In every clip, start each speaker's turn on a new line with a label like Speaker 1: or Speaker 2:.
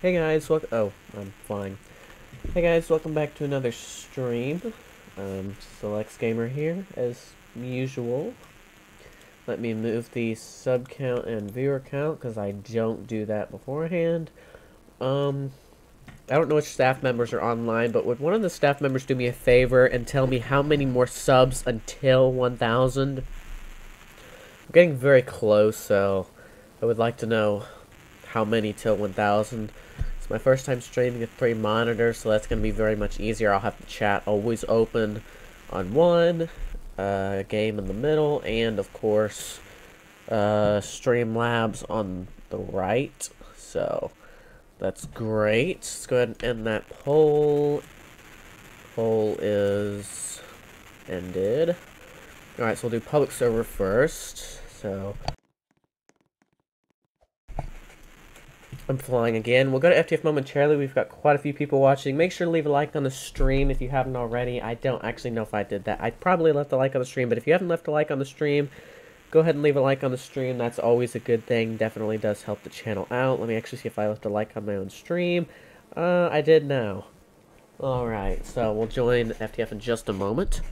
Speaker 1: Hey guys, welcome. Oh, I'm flying. Hey guys, welcome back to another stream. Um, TheLexGamer here, as usual. Let me move the sub count and viewer count because I don't do that beforehand. Um, I don't know which staff members are online, but would one of the staff members do me a favor and tell me how many more subs until 1,000? I'm getting very close, so I would like to know how many till 1,000. It's my first time streaming with three monitors, so that's going to be very much easier. I'll have the chat always open on one, uh, game in the middle, and of course, uh, Streamlabs on the right. So, that's great. Let's go ahead and end that poll. Poll is ended. Alright, so we'll do public server first. So, I'm flying again. We'll go to FTF momentarily. We've got quite a few people watching. Make sure to leave a like on the stream if you haven't already. I don't actually know if I did that. I probably left a like on the stream, but if you haven't left a like on the stream, go ahead and leave a like on the stream. That's always a good thing. Definitely does help the channel out. Let me actually see if I left a like on my own stream. Uh, I did now. Alright, so we'll join FTF in just a moment.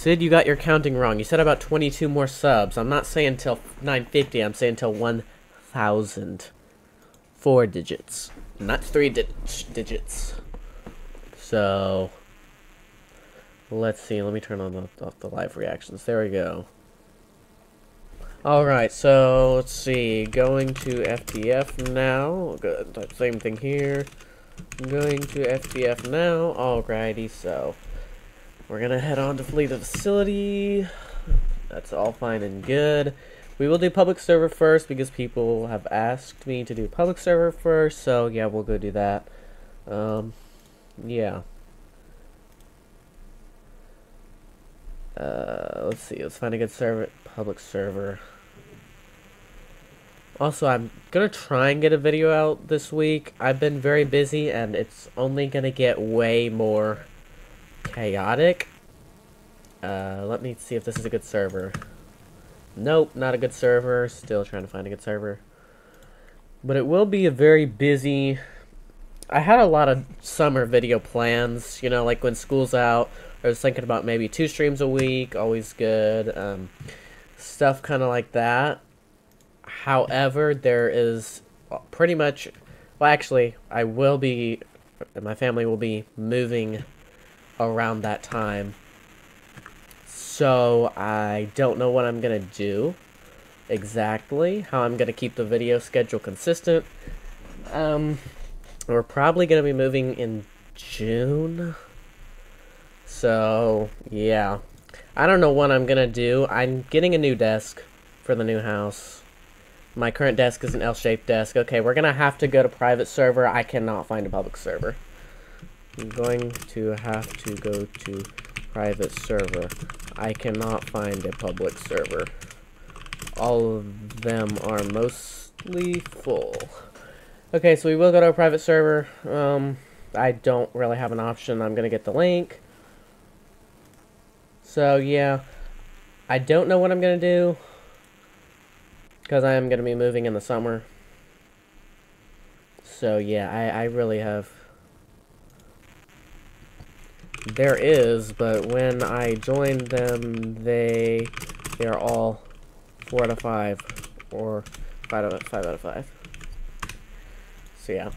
Speaker 1: Sid, you got your counting wrong. You said about 22 more subs. I'm not saying till 950, I'm saying till 1,000. Four digits. Not three di digits. So, let's see. Let me turn on the, the live reactions. There we go. Alright, so let's see. Going to FTF now. Good. Same thing here. Going to FTF now. Alrighty, so. We're gonna head on to flee the facility. That's all fine and good. We will do public server first because people have asked me to do public server first. So yeah, we'll go do that. Um, yeah. Uh, let's see. Let's find a good server. Public server. Also, I'm gonna try and get a video out this week. I've been very busy, and it's only gonna get way more chaotic. Uh, let me see if this is a good server. Nope, not a good server. Still trying to find a good server. But it will be a very busy... I had a lot of summer video plans, you know, like when school's out. I was thinking about maybe two streams a week, always good. Um, stuff kind of like that. However, there is pretty much... Well, actually, I will be... My family will be moving around that time. So I don't know what I'm going to do exactly, how I'm going to keep the video schedule consistent. Um, we're probably going to be moving in June. So, yeah. I don't know what I'm going to do. I'm getting a new desk for the new house. My current desk is an L-shaped desk. Okay, we're going to have to go to private server. I cannot find a public server. I'm going to have to go to private server. I cannot find a public server. All of them are mostly full. Okay, so we will go to a private server. Um, I don't really have an option. I'm going to get the link. So, yeah. I don't know what I'm going to do. Because I am going to be moving in the summer. So, yeah, I, I really have there is, but when I joined them, they they are all four out of five, or five out of five out of five. So yeah,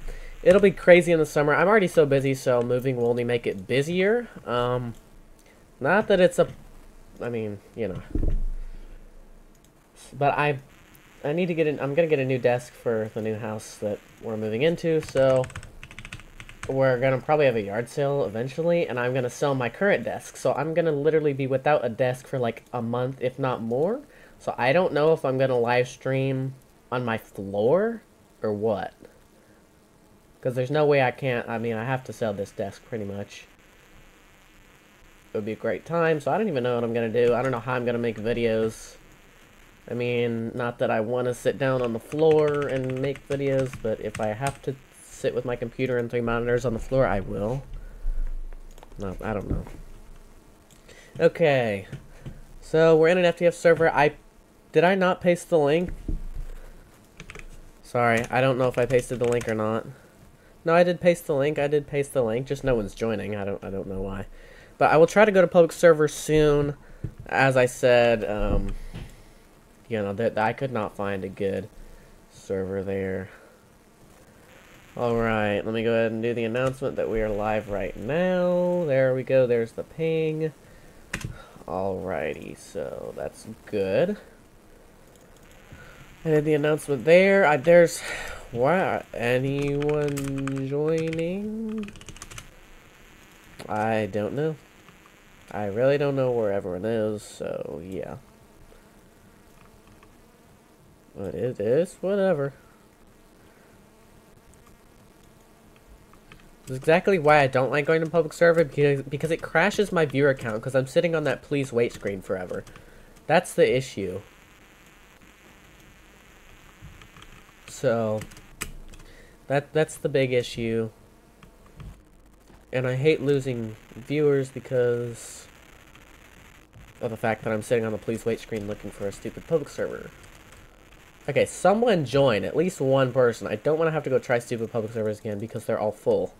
Speaker 1: it'll be crazy in the summer. I'm already so busy, so moving will only make it busier. Um, not that it's a, I mean, you know, but I, I need to get in. I'm gonna get a new desk for the new house that we're moving into, so we're gonna probably have a yard sale eventually, and I'm gonna sell my current desk. So I'm gonna literally be without a desk for like a month, if not more. So I don't know if I'm gonna live stream on my floor or what. Because there's no way I can't, I mean, I have to sell this desk pretty much. It would be a great time, so I don't even know what I'm gonna do. I don't know how I'm gonna make videos. I mean, not that I want to sit down on the floor and make videos, but if I have to sit with my computer and three monitors on the floor, I will. No, I don't know. Okay. So we're in an FTF server. I did I not paste the link? Sorry, I don't know if I pasted the link or not. No, I did paste the link. I did paste the link. Just no one's joining. I don't I don't know why. But I will try to go to public server soon. As I said, um, you know, that I could not find a good server there. Alright, let me go ahead and do the announcement that we are live right now. There we go, there's the ping. Alrighty, so that's good. I did the announcement there. I, there's... Wow, anyone joining? I don't know. I really don't know where everyone is, so yeah. But it is whatever. That's exactly why I don't like going to public server, because, because it crashes my viewer account, because I'm sitting on that please wait screen forever. That's the issue. So, that that's the big issue. And I hate losing viewers because of the fact that I'm sitting on the please wait screen looking for a stupid public server. Okay, someone join, at least one person. I don't want to have to go try stupid public servers again because they're all full.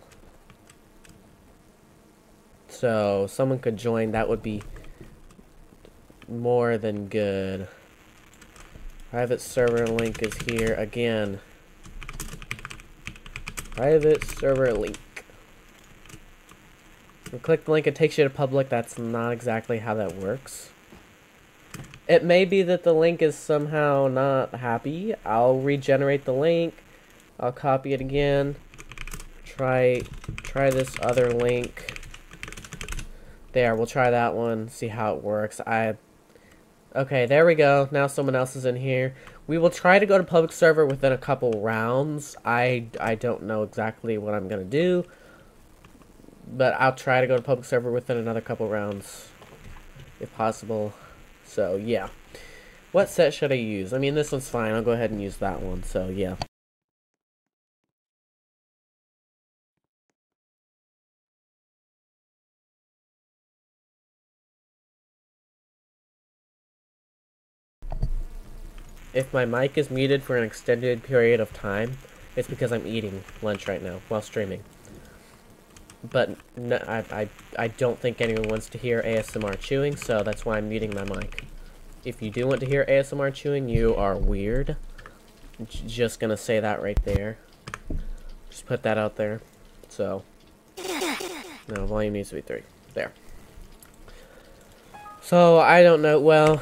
Speaker 1: So, someone could join, that would be more than good. Private server link is here again. Private server link. You click the link, it takes you to public. That's not exactly how that works. It may be that the link is somehow not happy. I'll regenerate the link. I'll copy it again. Try try this other link. There, we'll try that one, see how it works. I Okay, there we go. Now someone else is in here. We will try to go to public server within a couple rounds. I, I don't know exactly what I'm going to do. But I'll try to go to public server within another couple rounds. If possible. So, yeah. What set should I use? I mean, this one's fine. I'll go ahead and use that one. So, yeah. If my mic is muted for an extended period of time, it's because I'm eating lunch right now while streaming. But no, I, I, I don't think anyone wants to hear ASMR chewing, so that's why I'm muting my mic. If you do want to hear ASMR chewing, you are weird. Just gonna say that right there. Just put that out there. So, no, volume needs to be 3. There. So, I don't know, well,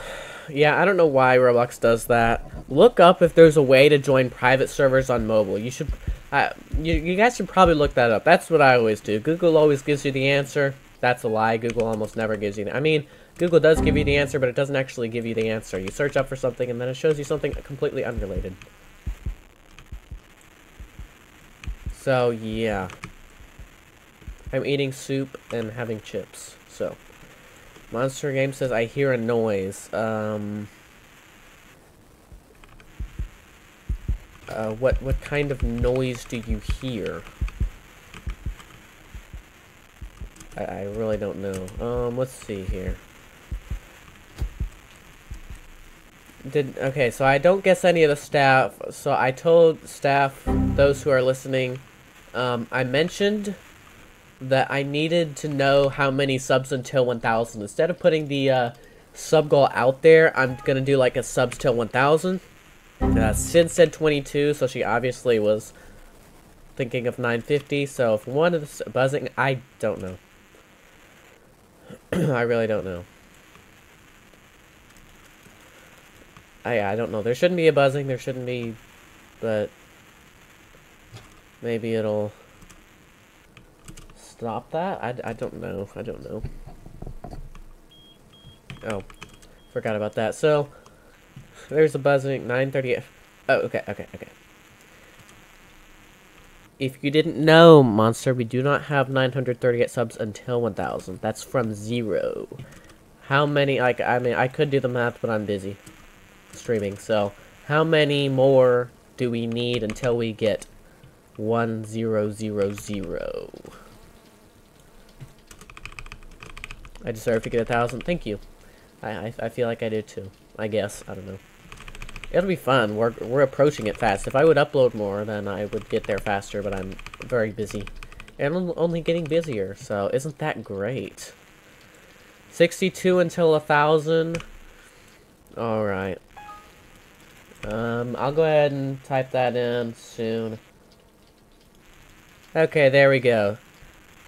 Speaker 1: yeah, I don't know why Roblox does that. Look up if there's a way to join private servers on mobile. You should, uh, you, you guys should probably look that up. That's what I always do. Google always gives you the answer. That's a lie. Google almost never gives you the, I mean, Google does give you the answer, but it doesn't actually give you the answer. You search up for something, and then it shows you something completely unrelated. So, yeah. I'm eating soup and having chips, so... Monster Game says, I hear a noise. Um, uh, what, what kind of noise do you hear? I, I really don't know. Um, let's see here. Did, okay, so I don't guess any of the staff. So I told staff, those who are listening, um, I mentioned that I needed to know how many subs until 1000. Instead of putting the uh, sub goal out there, I'm going to do like a subs till 1000. Uh, Sid said 22, so she obviously was thinking of 950. So if one of the buzzing, I don't know. I really don't know. I, I don't know. There shouldn't be a buzzing. There shouldn't be, but maybe it'll stop that? I, I don't know. I don't know. Oh, forgot about that. So, there's a buzzing, 938. Oh, okay, okay, okay. If you didn't know, Monster, we do not have 938 subs until 1,000. That's from zero. How many, like, I mean, I could do the math, but I'm busy streaming. So, how many more do we need until we get 1000? I deserve to get a thousand. Thank you. I, I, I feel like I do too. I guess. I don't know. It'll be fun. We're, we're approaching it fast. If I would upload more, then I would get there faster, but I'm very busy. And I'm only getting busier, so isn't that great? 62 until a 1,000. Alright. Um, I'll go ahead and type that in soon. Okay, there we go.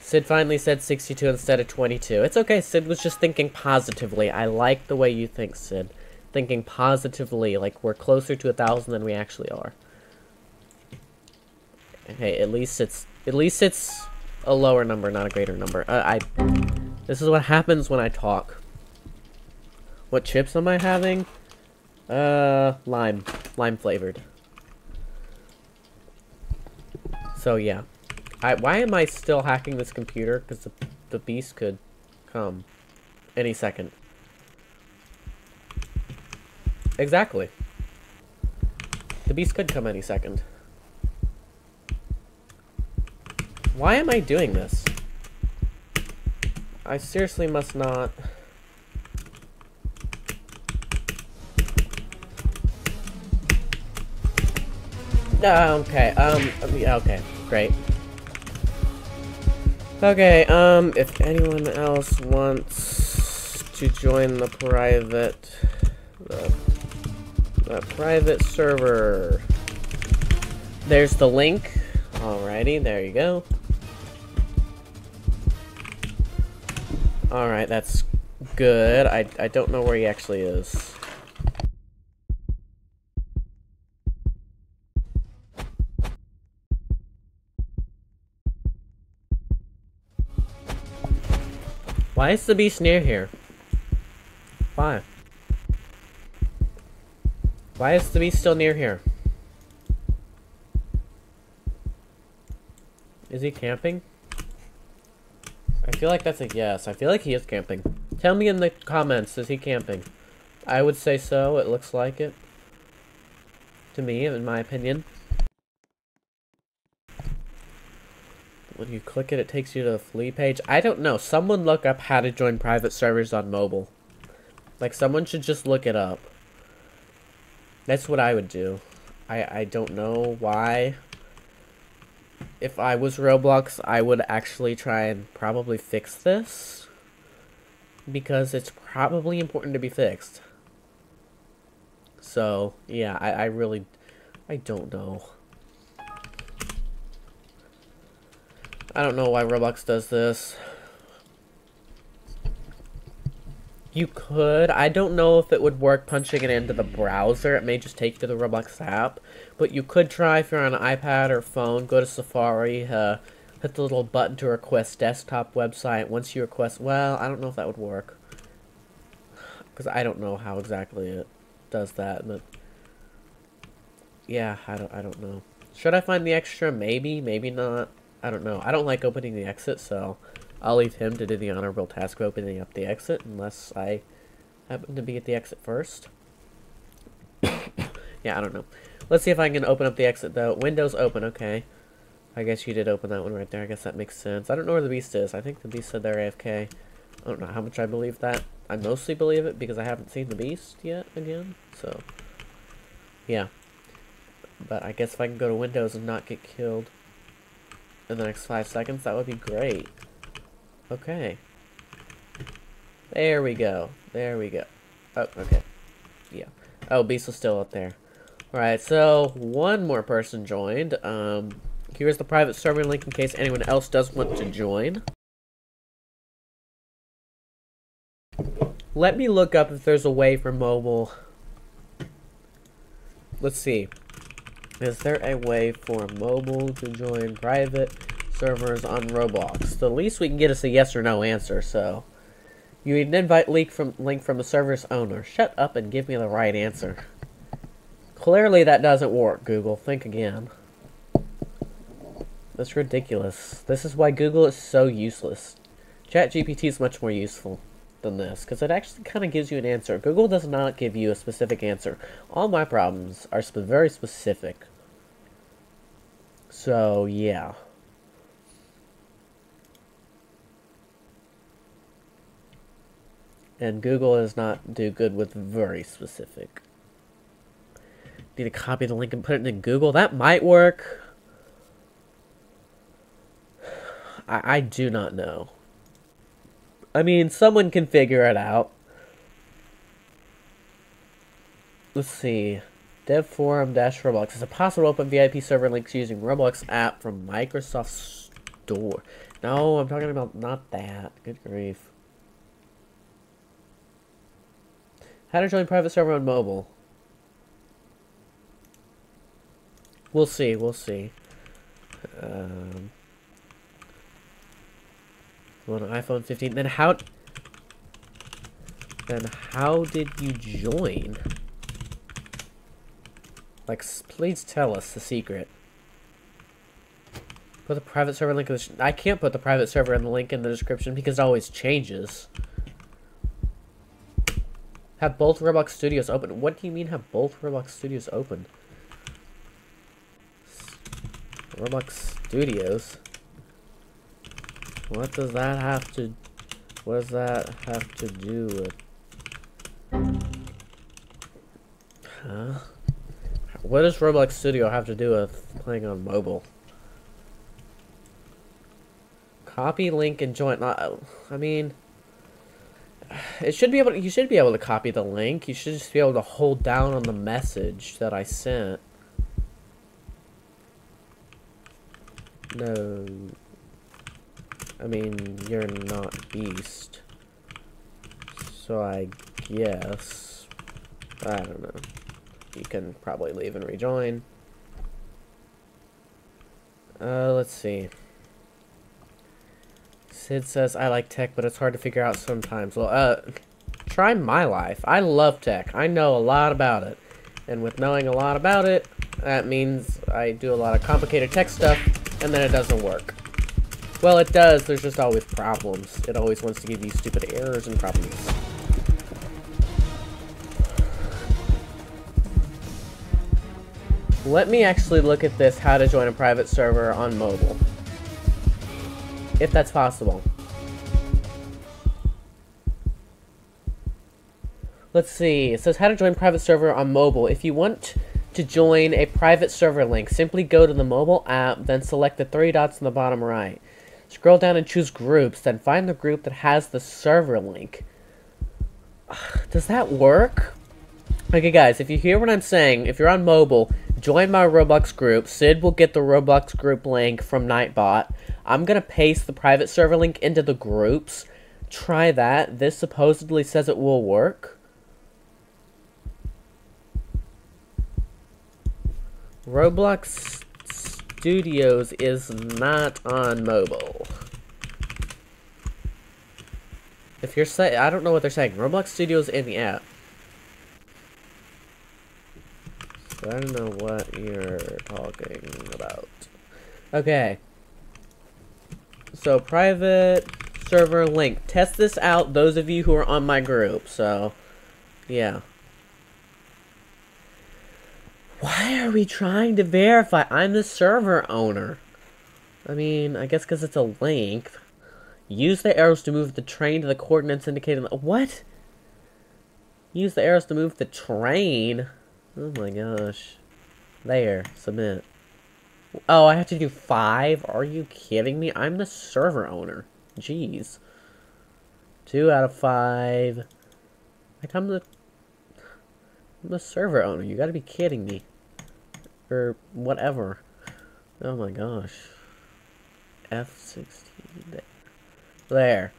Speaker 1: Sid finally said 62 instead of 22. It's okay, Sid was just thinking positively. I like the way you think, Sid. Thinking positively, like we're closer to a thousand than we actually are. Okay, at least it's at least it's a lower number, not a greater number. Uh, I this is what happens when I talk. What chips am I having? Uh, lime. Lime flavored. So, yeah. I, why am I still hacking this computer? Because the, the beast could come any second. Exactly. The beast could come any second. Why am I doing this? I seriously must not... Okay, um, okay, great. Okay, um, if anyone else wants to join the private, the, the private server, there's the link. Alrighty, there you go. Alright, that's good. I, I don't know where he actually is. Why is the beast near here? Why? Why is the beast still near here? Is he camping? I feel like that's a yes. I feel like he is camping. Tell me in the comments, is he camping? I would say so. It looks like it. To me, in my opinion. When you click it, it takes you to the flee page. I don't know. Someone look up how to join private servers on mobile. Like, someone should just look it up. That's what I would do. I, I don't know why. If I was Roblox, I would actually try and probably fix this. Because it's probably important to be fixed. So, yeah, I, I really... I don't know. I don't know why Roblox does this. You could. I don't know if it would work punching it into the browser. It may just take you to the Roblox app. But you could try if you're on an iPad or phone. Go to Safari. Uh, hit the little button to request desktop website. Once you request... Well, I don't know if that would work. Because I don't know how exactly it does that. But yeah, I don't, I don't know. Should I find the extra? Maybe. Maybe not. I don't know. I don't like opening the exit, so I'll leave him to do the honorable task of opening up the exit, unless I happen to be at the exit first. yeah, I don't know. Let's see if I can open up the exit, though. Windows open, okay. I guess you did open that one right there. I guess that makes sense. I don't know where the beast is. I think the beast said they're AFK. I don't know how much I believe that. I mostly believe it because I haven't seen the beast yet again, so... Yeah. But I guess if I can go to Windows and not get killed in the next five seconds, that would be great. Okay. There we go. There we go. Oh, okay. Yeah. Oh, Beast is still up there. Alright, so one more person joined. Um, here's the private server link in case anyone else does want to join. Let me look up if there's a way for mobile. Let's see. Is there a way for mobile to join private servers on Roblox? The least we can get is a yes or no answer, so... You need an invite link from, link from the server's owner. Shut up and give me the right answer. Clearly that doesn't work, Google. Think again. That's ridiculous. This is why Google is so useless. ChatGPT is much more useful than this, because it actually kind of gives you an answer. Google does not give you a specific answer. All my problems are sp very specific. So, yeah. And Google does not do good with very specific. Need to copy the link and put it in Google. That might work. I, I do not know. I mean, someone can figure it out. Let's see. Dev forum dash Roblox. Is it possible open VIP server links using Roblox app from Microsoft Store? No, I'm talking about not that. Good grief. How to join private server on mobile. We'll see, we'll see. Um, on iPhone 15. Then how... Then how did you join? Like, please tell us the secret. Put the private server link in the... I can't put the private server in the link in the description because it always changes. Have both Roblox Studios open. What do you mean have both Roblox Studios open? Roblox Studios? What does that have to... What does that have to do with... Huh? What does Roblox Studio have to do with playing on mobile? Copy link and join. I mean, it should be able. To, you should be able to copy the link. You should just be able to hold down on the message that I sent. No. I mean, you're not Beast. So I guess. I don't know. You can probably leave and rejoin. Uh, let's see. Sid says, I like tech, but it's hard to figure out sometimes. Well, uh, try my life. I love tech. I know a lot about it. And with knowing a lot about it, that means I do a lot of complicated tech stuff, and then it doesn't work. Well, it does. There's just always problems. It always wants to give you stupid errors and problems. Let me actually look at this, how to join a private server on mobile. If that's possible. Let's see. It says how to join private server on mobile. If you want to join a private server link, simply go to the mobile app, then select the three dots in the bottom right. Scroll down and choose groups, then find the group that has the server link. Does that work? Okay, guys, if you hear what I'm saying, if you're on mobile, join my Roblox group. Sid will get the Roblox group link from Nightbot. I'm going to paste the private server link into the groups. Try that. This supposedly says it will work. Roblox Studios is not on mobile. If you're saying, I don't know what they're saying. Roblox Studios in the app. I don't know what you're talking about. Okay. So private server link. Test this out, those of you who are on my group. So, yeah. Why are we trying to verify? I'm the server owner. I mean, I guess because it's a link. Use the arrows to move the train to the coordinates indicated. What? Use the arrows to move the train? Oh my gosh. There. Submit. Oh, I have to do five? Are you kidding me? I'm the server owner. Jeez. Two out of five. Like, I'm the... I'm the server owner. You gotta be kidding me or whatever. Oh my gosh. F16. There.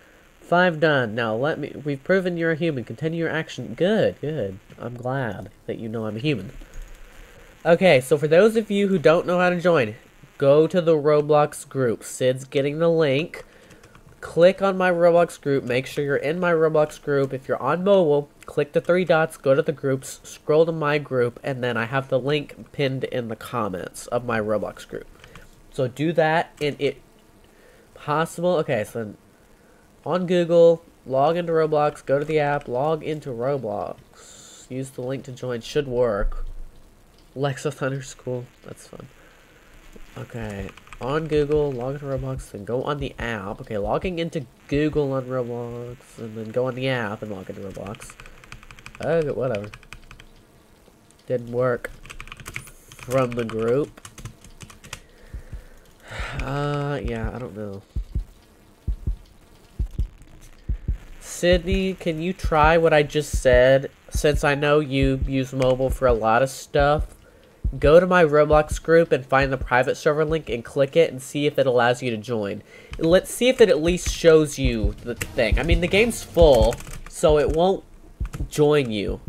Speaker 1: Five done. Now let me, we've proven you're a human. Continue your action. Good, good. I'm glad that you know I'm a human. Okay, so for those of you who don't know how to join, go to the Roblox group. Sid's getting the link click on my Roblox group. Make sure you're in my Roblox group. If you're on mobile, click the three dots, go to the groups, scroll to my group, and then I have the link pinned in the comments of my Roblox group. So do that, and it possible. Okay, so on Google, log into Roblox, go to the app, log into Roblox, use the link to join. Should work. Lexa Thunder that's fun. Okay, on Google, log into Roblox, and go on the app. Okay, logging into Google on Roblox, and then go on the app and log into Roblox. Okay, whatever. Didn't work from the group. Uh, yeah, I don't know. Sydney, can you try what I just said? Since I know you use mobile for a lot of stuff, go to my Roblox group and find the private server link and click it and see if it allows you to join. Let's see if it at least shows you the thing. I mean, the game's full, so it won't join you.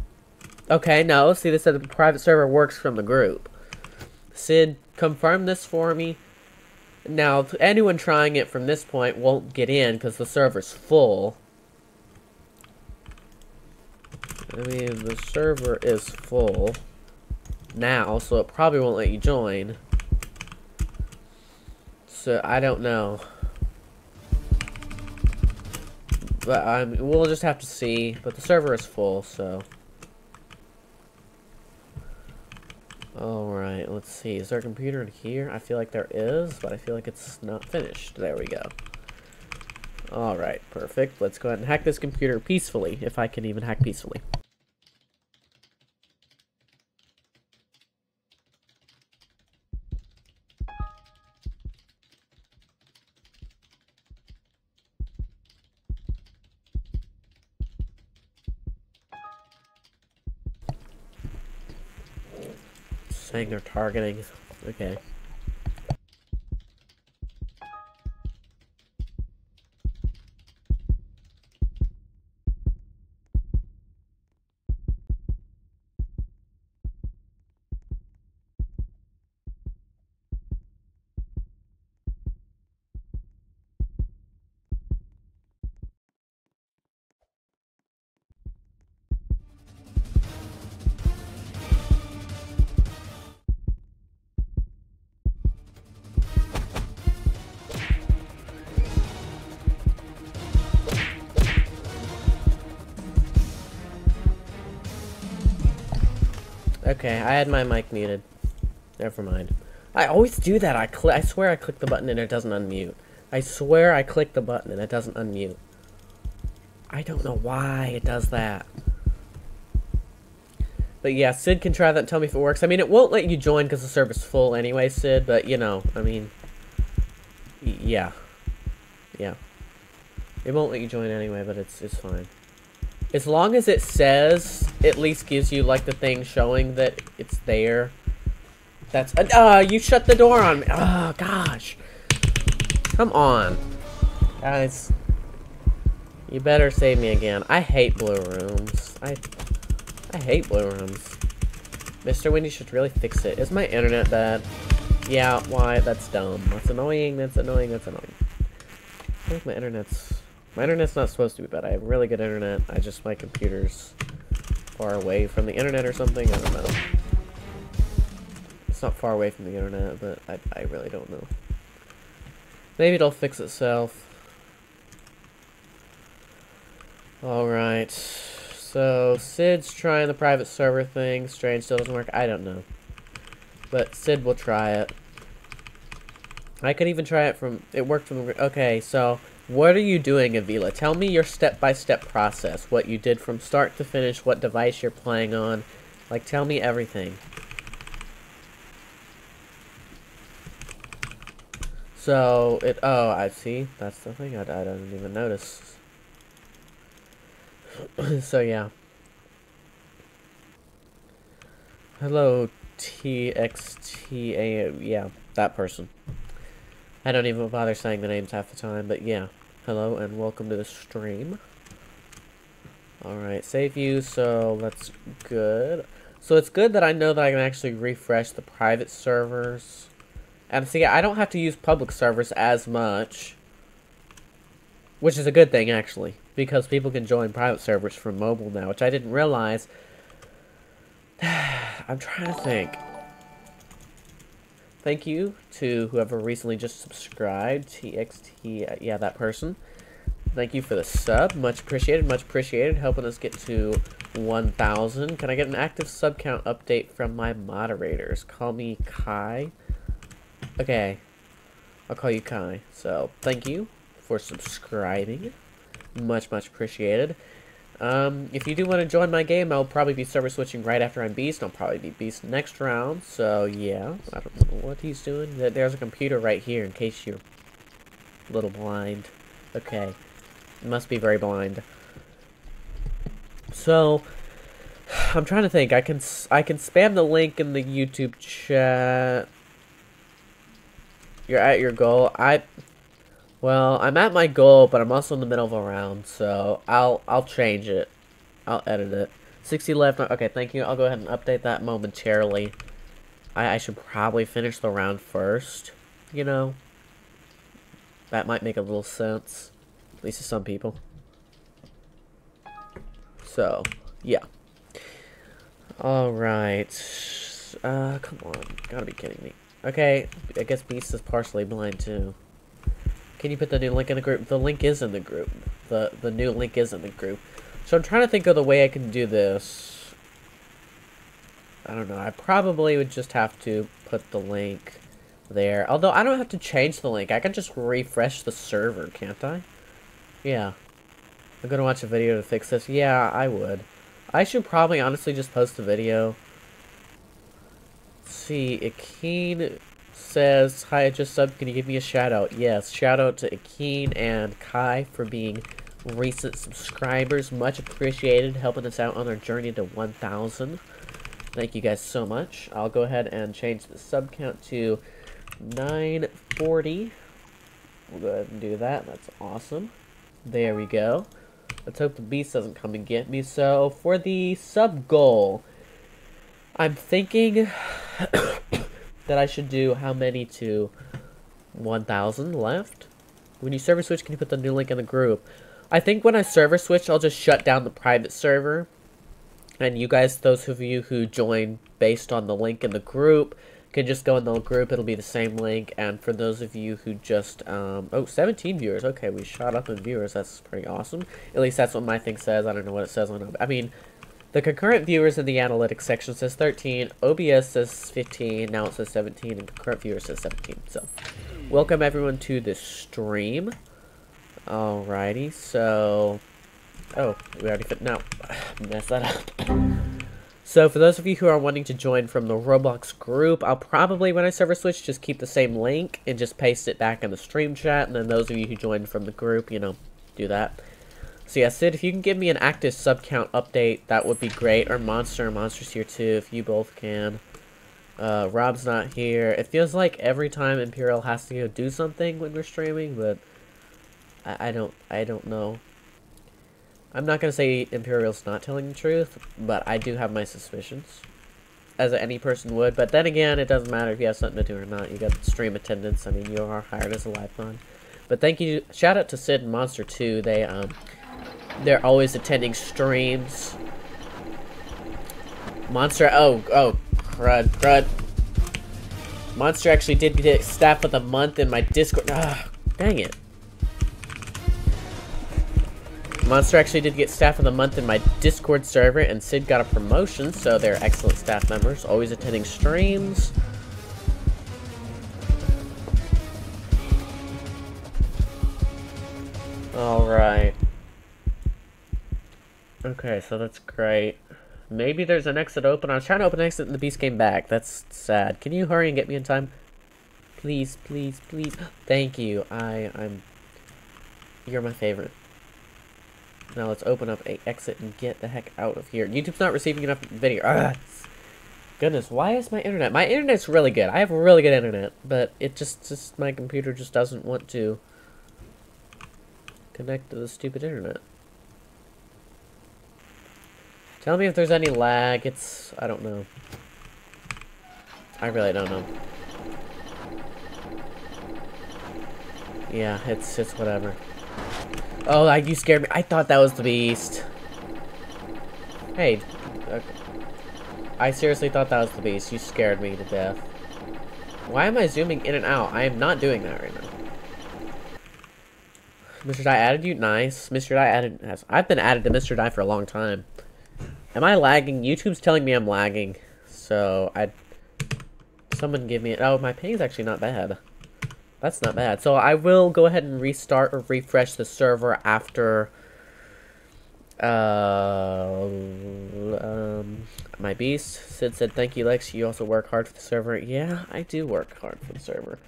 Speaker 1: Okay, no, see, this said the private server works from the group. Sid, confirm this for me. Now, anyone trying it from this point won't get in because the server's full. I mean, the server is full now, so it probably won't let you join. So, I don't know. But um, we'll just have to see. But the server is full, so... Alright, let's see. Is there a computer in here? I feel like there is, but I feel like it's not finished. There we go. Alright, perfect. Let's go ahead and hack this computer peacefully, if I can even hack peacefully. saying targeting. Okay. Okay, I had my mic muted. Never mind. I always do that. I I swear I click the button and it doesn't unmute. I swear I click the button and it doesn't unmute. I don't know why it does that. But yeah, Sid can try that and tell me if it works. I mean, it won't let you join because the server's full anyway, Sid, but you know, I mean, yeah. Yeah. It won't let you join anyway, but it's, it's fine. As long as it says, at least gives you, like, the thing showing that it's there. That's- uh, you shut the door on me! Oh, gosh. Come on. Guys. You better save me again. I hate blue rooms. I- I hate blue rooms. Mr. Windy should really fix it. Is my internet bad? Yeah, why? That's dumb. That's annoying, that's annoying, that's annoying. I think my internet's my internet's not supposed to be bad. I have really good internet. I just, my computer's far away from the internet or something. I don't know. It's not far away from the internet, but I, I really don't know. Maybe it'll fix itself. Alright. So, Sid's trying the private server thing. Strange still doesn't work. I don't know. But Sid will try it. I could even try it from... It worked from... Okay, so... What are you doing, Avila? Tell me your step-by-step -step process. What you did from start to finish, what device you're playing on. Like, tell me everything. So, it... Oh, I see. That's the thing. I, I didn't even notice. so, yeah. Hello, TXTA... Yeah, that person. I don't even bother saying the names half the time, but yeah. Hello and welcome to the stream. Alright, save view, so that's good. So it's good that I know that I can actually refresh the private servers. And see, I don't have to use public servers as much. Which is a good thing, actually. Because people can join private servers from mobile now, which I didn't realize. I'm trying to think. Thank you to whoever recently just subscribed. TXT, yeah, that person. Thank you for the sub. Much appreciated, much appreciated. Helping us get to 1,000. Can I get an active sub count update from my moderators? Call me Kai. Okay. I'll call you Kai. So, thank you for subscribing. Much, much appreciated. Um, if you do want to join my game, I'll probably be server switching right after I'm Beast. I'll probably be Beast next round. So, yeah. I don't know what he's doing. There's a computer right here in case you're a little blind. Okay. Must be very blind. So, I'm trying to think. I can I can spam the link in the YouTube chat. You're at your goal. I well, I'm at my goal, but I'm also in the middle of a round, so I'll I'll change it. I'll edit it. 60 left. Okay, thank you. I'll go ahead and update that momentarily. I, I should probably finish the round first, you know. That might make a little sense, at least to some people. So, yeah. Alright. Uh, come on. Gotta be kidding me. Okay, I guess Beast is partially blind too. Can you put the new link in the group? The link is in the group. The the new link is in the group. So I'm trying to think of the way I can do this. I don't know. I probably would just have to put the link there. Although I don't have to change the link. I can just refresh the server, can't I? Yeah. I'm gonna watch a video to fix this. Yeah, I would. I should probably honestly just post a video. Let's see, Akeen says, Hi, I just sub. Can you give me a shout out? Yes, shout out to Akeen and Kai for being recent subscribers. Much appreciated, helping us out on our journey to 1,000. Thank you guys so much. I'll go ahead and change the sub count to 940. We'll go ahead and do that. That's awesome. There we go. Let's hope the beast doesn't come and get me. So, for the sub goal, I'm thinking that I should do how many to 1,000 left? When you server switch, can you put the new link in the group? I think when I server switch, I'll just shut down the private server. And you guys, those of you who join based on the link in the group, can just go in the group. It'll be the same link. And for those of you who just, um, oh, 17 viewers. Okay, we shot up in viewers. That's pretty awesome. At least that's what my thing says. I don't know what it says on I mean, the concurrent viewers in the analytics section says 13, OBS says 15, now it says 17, and concurrent viewers says 17. So, welcome everyone to this stream. Alrighty, so... Oh, we already fit... No, mess that up. So, for those of you who are wanting to join from the Roblox group, I'll probably, when I server switch, just keep the same link and just paste it back in the stream chat, and then those of you who joined from the group, you know, do that. So yeah, Sid, if you can give me an active sub count update, that would be great. Or Monster, Monster's here too, if you both can. Uh, Rob's not here. It feels like every time Imperial has to go do something when we're streaming, but I, I don't, I don't know. I'm not gonna say Imperial's not telling the truth, but I do have my suspicions, as any person would. But then again, it doesn't matter if you have something to do or not. You got stream attendance. I mean, you are hired as a lifeline. But thank you, shout out to Sid and Monster too. They um they're always attending streams. Monster, oh, oh, crud, crud. Monster actually did get staff of the month in my Discord. Ah, dang it. Monster actually did get staff of the month in my Discord server, and Sid got a promotion, so they're excellent staff members, always attending streams. Alright. Okay, so that's great. Maybe there's an exit open. I was trying to open an exit and the beast came back. That's sad. Can you hurry and get me in time? Please, please, please. Thank you. I, I'm... You're my favorite. Now let's open up a exit and get the heck out of here. YouTube's not receiving enough video. Ah, Ugh. Goodness, why is my internet? My internet's really good. I have really good internet, but it just, just my computer just doesn't want to connect to the stupid internet. Tell me if there's any lag. It's... I don't know. I really don't know. Yeah, it's it's whatever. Oh, like you scared me. I thought that was the beast. Hey. I seriously thought that was the beast. You scared me to death. Why am I zooming in and out? I am not doing that right now. Mr. Die added you? Nice. Mr. Die added... Has, I've been added to Mr. Die for a long time. Am I lagging? YouTube's telling me I'm lagging. So, I Someone give me... Oh, my ping is actually not bad. That's not bad. So I will go ahead and restart or refresh the server after... Uh, um, my beast. Sid said, thank you, Lex. You also work hard for the server. Yeah, I do work hard for the server.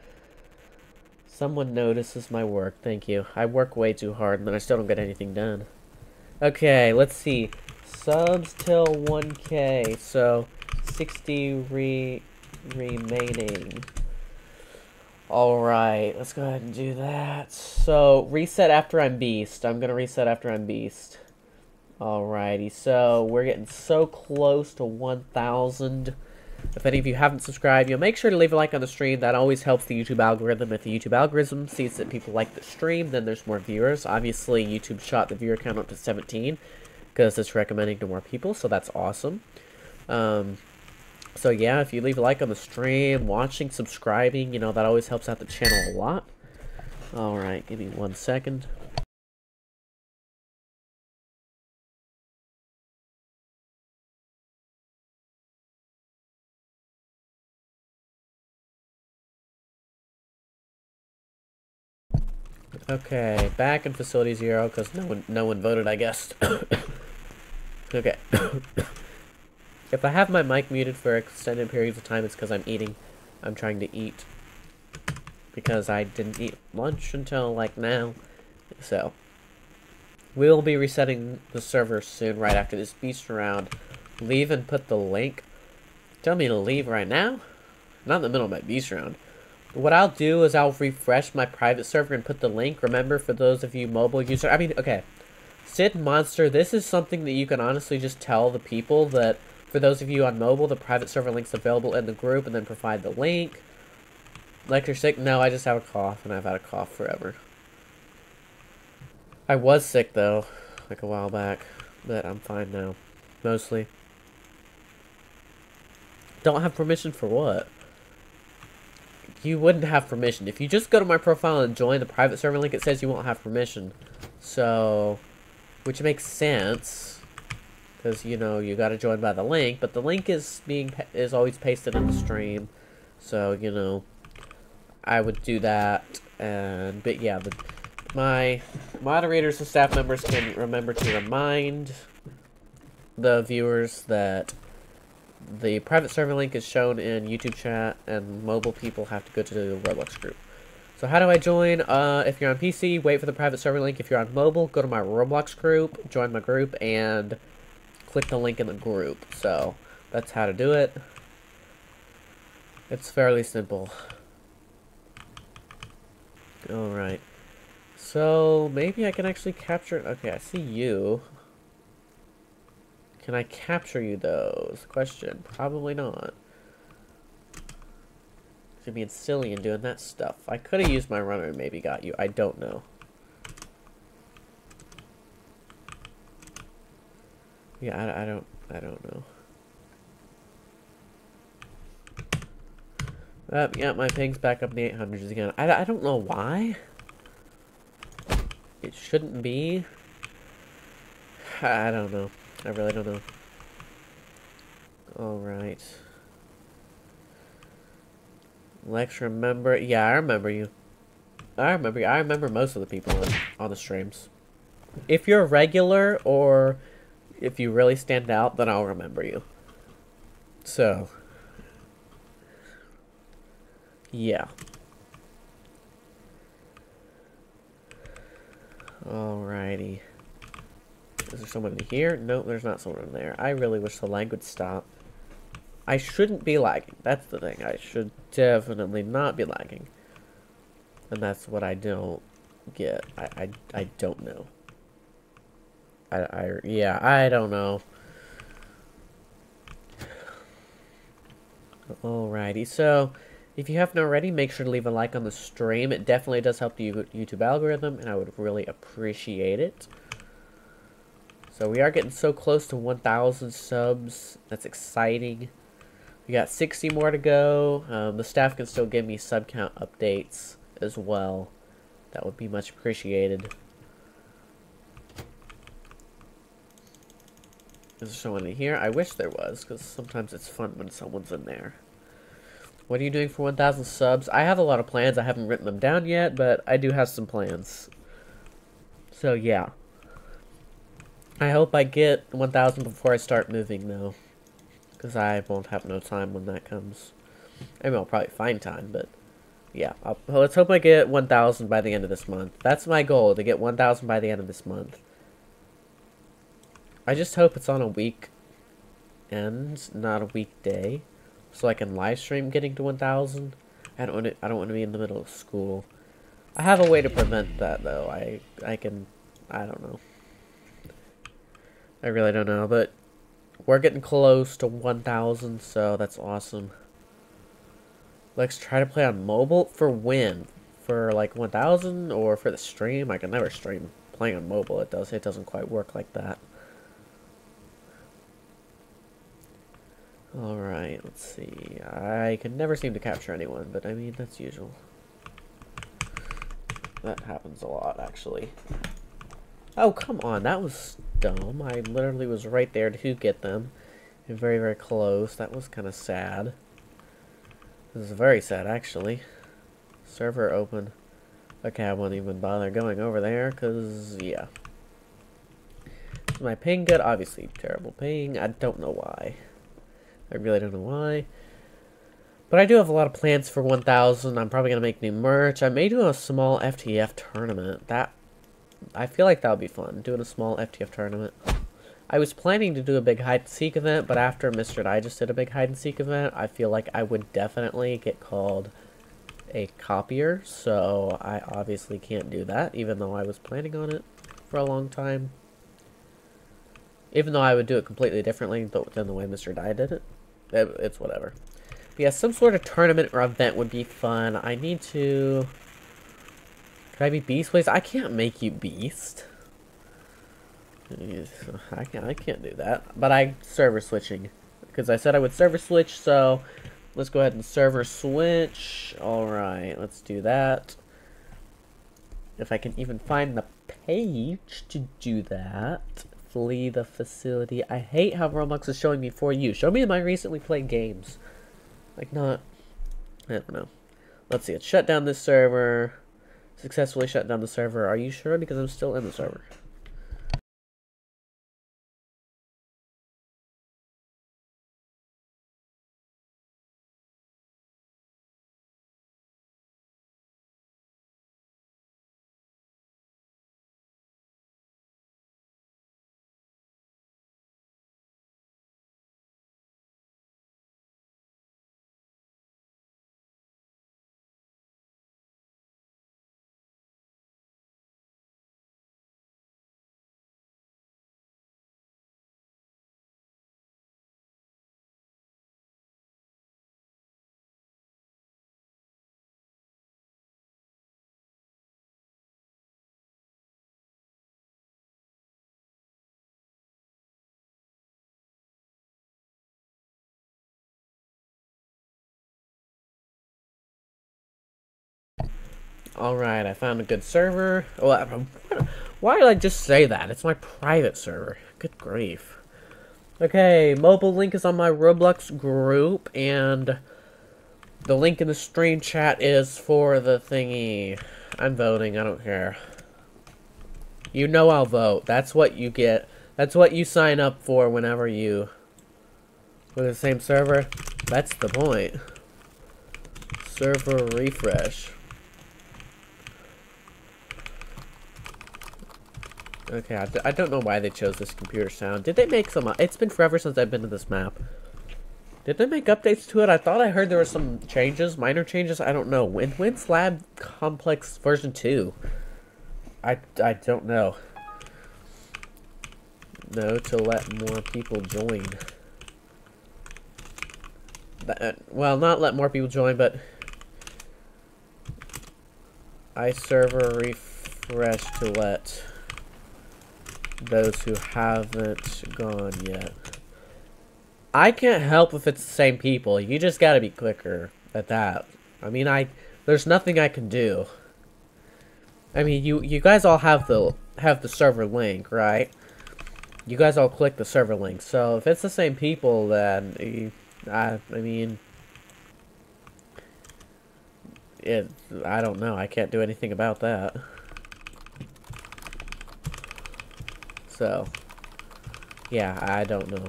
Speaker 1: Someone notices my work. Thank you. I work way too hard, and then I still don't get anything done. Okay, let's see. Subs till 1k. So, 60 re remaining. Alright, let's go ahead and do that. So, reset after I'm beast. I'm going to reset after I'm beast. Alrighty, so we're getting so close to 1,000. If any of you haven't subscribed, you make sure to leave a like on the stream. That always helps the YouTube algorithm. If the YouTube algorithm sees that people like the stream, then there's more viewers. Obviously, YouTube shot the viewer count up to 17 because it's recommending to more people, so that's awesome. Um, so yeah, if you leave a like on the stream, watching, subscribing, you know, that always helps out the channel a lot. Alright, give me one second. Okay, back in facility zero because no one no one voted, I guess. okay. if I have my mic muted for extended periods of time, it's because I'm eating. I'm trying to eat because I didn't eat lunch until like now. So we'll be resetting the server soon, right after this beast round. Leave and put the link. Tell me to leave right now? Not in the middle of my beast round. What I'll do is I'll refresh my private server and put the link. Remember, for those of you mobile users, I mean, okay. Sid Monster, this is something that you can honestly just tell the people that for those of you on mobile, the private server link's available in the group and then provide the link. Lecture sick? No, I just have a cough and I've had a cough forever. I was sick though, like a while back, but I'm fine now. Mostly. Don't have permission for what? you wouldn't have permission. If you just go to my profile and join the private server link, it says you won't have permission. So, which makes sense. Because, you know, you gotta join by the link, but the link is being, is always pasted in the stream. So, you know, I would do that. And, but yeah, the, my moderators and staff members can remember to remind the viewers that the private server link is shown in YouTube chat, and mobile people have to go to the Roblox group. So how do I join? Uh, if you're on PC, wait for the private server link. If you're on mobile, go to my Roblox group, join my group, and click the link in the group. So that's how to do it. It's fairly simple. Alright. So, maybe I can actually capture... Okay, I see you. Can I capture you, though? Is the question. Probably not. Being silly and doing that stuff. I could have used my runner and maybe got you. I don't know. Yeah, I, I don't, I don't know. Uh, yeah, my ping's back up in the 800s again. I, I don't know why. It shouldn't be. I don't know. I really don't know. Alright. Lex, remember? Yeah, I remember you. I remember you. I remember most of the people on, on the streams. If you're regular or if you really stand out, then I'll remember you. So. Yeah. Alrighty. Is there someone in here? No, there's not someone in there. I really wish the lag would stop. I shouldn't be lagging. That's the thing. I should definitely not be lagging. And that's what I don't get. I, I, I don't know. I, I, yeah, I don't know. Alrighty, so if you haven't already, make sure to leave a like on the stream. It definitely does help the YouTube algorithm, and I would really appreciate it. So we are getting so close to 1,000 subs. That's exciting. We got 60 more to go. Um, the staff can still give me sub count updates as well. That would be much appreciated. Is there someone in here? I wish there was, because sometimes it's fun when someone's in there. What are you doing for 1,000 subs? I have a lot of plans. I haven't written them down yet, but I do have some plans. So, yeah. I hope I get 1,000 before I start moving, though. Because I won't have no time when that comes. I mean, I'll probably find time, but... Yeah, I'll, let's hope I get 1,000 by the end of this month. That's my goal, to get 1,000 by the end of this month. I just hope it's on a week end, not a weekday so I can live stream getting to 1,000. I don't want to. I don't want to be in the middle of school. I have a way to prevent that though. I I can. I don't know. I really don't know, but we're getting close to 1,000, so that's awesome. Let's try to play on mobile for when? For like 1,000 or for the stream? I can never stream playing on mobile. It does. It doesn't quite work like that. Alright, let's see. I can never seem to capture anyone, but I mean, that's usual. That happens a lot, actually. Oh, come on, that was dumb. I literally was right there to get them. Very, very close. That was kind of sad. This is very sad, actually. Server open. Okay, I won't even bother going over there, because, yeah. Is my ping good? Obviously, terrible ping. I don't know why. I really don't know why. But I do have a lot of plans for 1000. I'm probably going to make new merch. I may do a small FTF tournament. That I feel like that would be fun, doing a small FTF tournament. I was planning to do a big hide-and-seek event, but after Mr. and I just did a big hide-and-seek event, I feel like I would definitely get called a copier, so I obviously can't do that, even though I was planning on it for a long time. Even though I would do it completely differently than the way Mr. Die did it it's whatever. But yeah, some sort of tournament or event would be fun. I need to... Can I be Beast, please? I can't make you Beast. I can't, I can't do that. But I server switching. Because I said I would server switch, so... Let's go ahead and server switch. Alright, let's do that. If I can even find the page to do that flee the facility. I hate how Roblox is showing me for you. Show me my recently played games. Like, not... I don't know. Let's see. It shut down this server. Successfully shut down the server. Are you sure? Because I'm still in the server. Alright, I found a good server. Well, why did I just say that? It's my private server. Good grief. Okay, mobile link is on my Roblox group, and the link in the stream chat is for the thingy. I'm voting, I don't care. You know I'll vote. That's what you get. That's what you sign up for whenever you... With the same server. That's the point. Server refresh. Okay, I d I don't know why they chose this computer sound. Did they make some... Uh, it's been forever since I've been to this map. Did they make updates to it? I thought I heard there were some changes, minor changes. I don't know. When, when's Lab Complex version 2? I, I don't know. No, to let more people join. That, uh, well, not let more people join, but... I server refresh to let those who haven't gone yet. I can't help if it's the same people. You just gotta be quicker at that. I mean, I there's nothing I can do. I mean, you you guys all have the have the server link, right? You guys all click the server link. So if it's the same people, then you, I I mean, it, I don't know. I can't do anything about that. So, yeah, I don't know.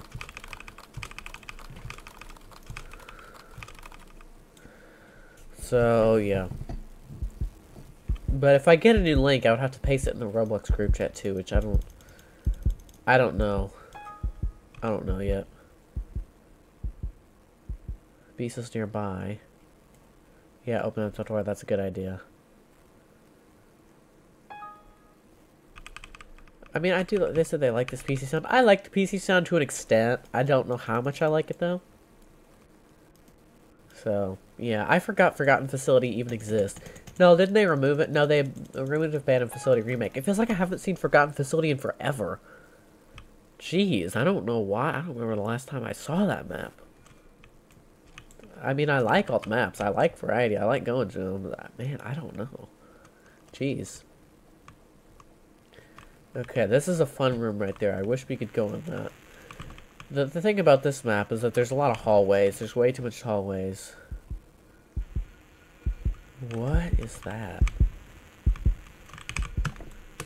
Speaker 1: So, yeah. But if I get a new link, I would have to paste it in the Roblox group chat too, which I don't... I don't know. I don't know yet. Beast is nearby. Yeah, open up the door. That's a good idea. I mean, I do. They said they like this PC sound. I like the PC sound to an extent. I don't know how much I like it though. So yeah, I forgot Forgotten Facility even exists. No, didn't they remove it? No, they removed Abandoned Facility remake. It feels like I haven't seen Forgotten Facility in forever. Jeez, I don't know why. I don't remember the last time I saw that map. I mean, I like all the maps. I like variety. I like going to them. Man, I don't know. Jeez. Okay, this is a fun room right there. I wish we could go in that. The, the thing about this map is that there's a lot of hallways. There's way too much hallways. What is that?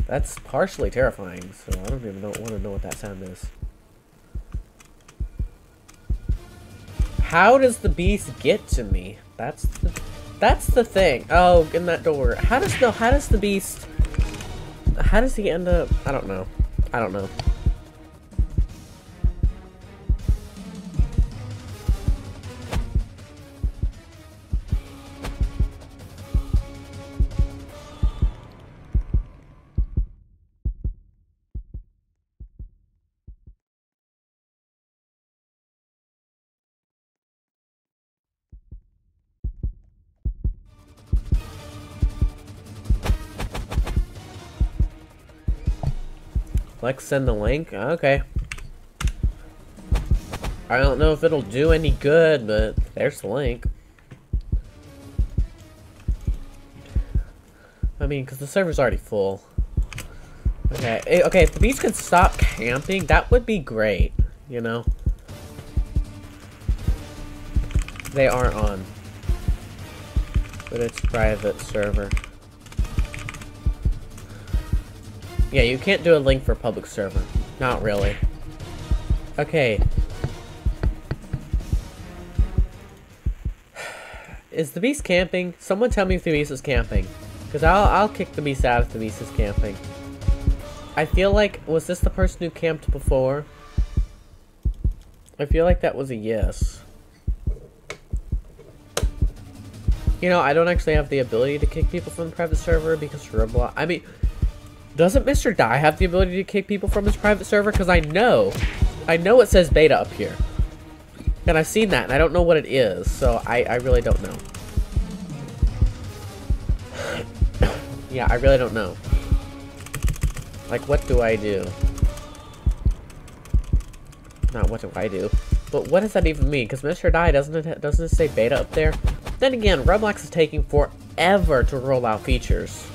Speaker 1: That's partially terrifying, so I don't even know, want to know what that sound is. How does the beast get to me? That's the, that's the thing. Oh, in that door. How does no? How does the beast? How does he end up? I don't know. I don't know. Let's send the link? Okay. I don't know if it'll do any good, but there's the link. I mean, because the server's already full. Okay, eh, okay, if the bees could stop camping, that would be great, you know? They aren't on. But it's private server. Yeah, you can't do a link for public server. Not really. Okay. Is the beast camping? Someone tell me if the beast is camping. Because I'll, I'll kick the beast out if the beast is camping. I feel like, was this the person who camped before? I feel like that was a yes. You know, I don't actually have the ability to kick people from the private server because Roblox... I mean, doesn't Mr. Die have the ability to kick people from his private server? Because I know, I know it says beta up here. And I've seen that, and I don't know what it is, so I, I really don't know. yeah, I really don't know. Like, what do I do? Not what do I do, but what does that even mean? Because Mr. Die, doesn't it, doesn't it say beta up there? Then again, Roblox is taking forever to roll out features.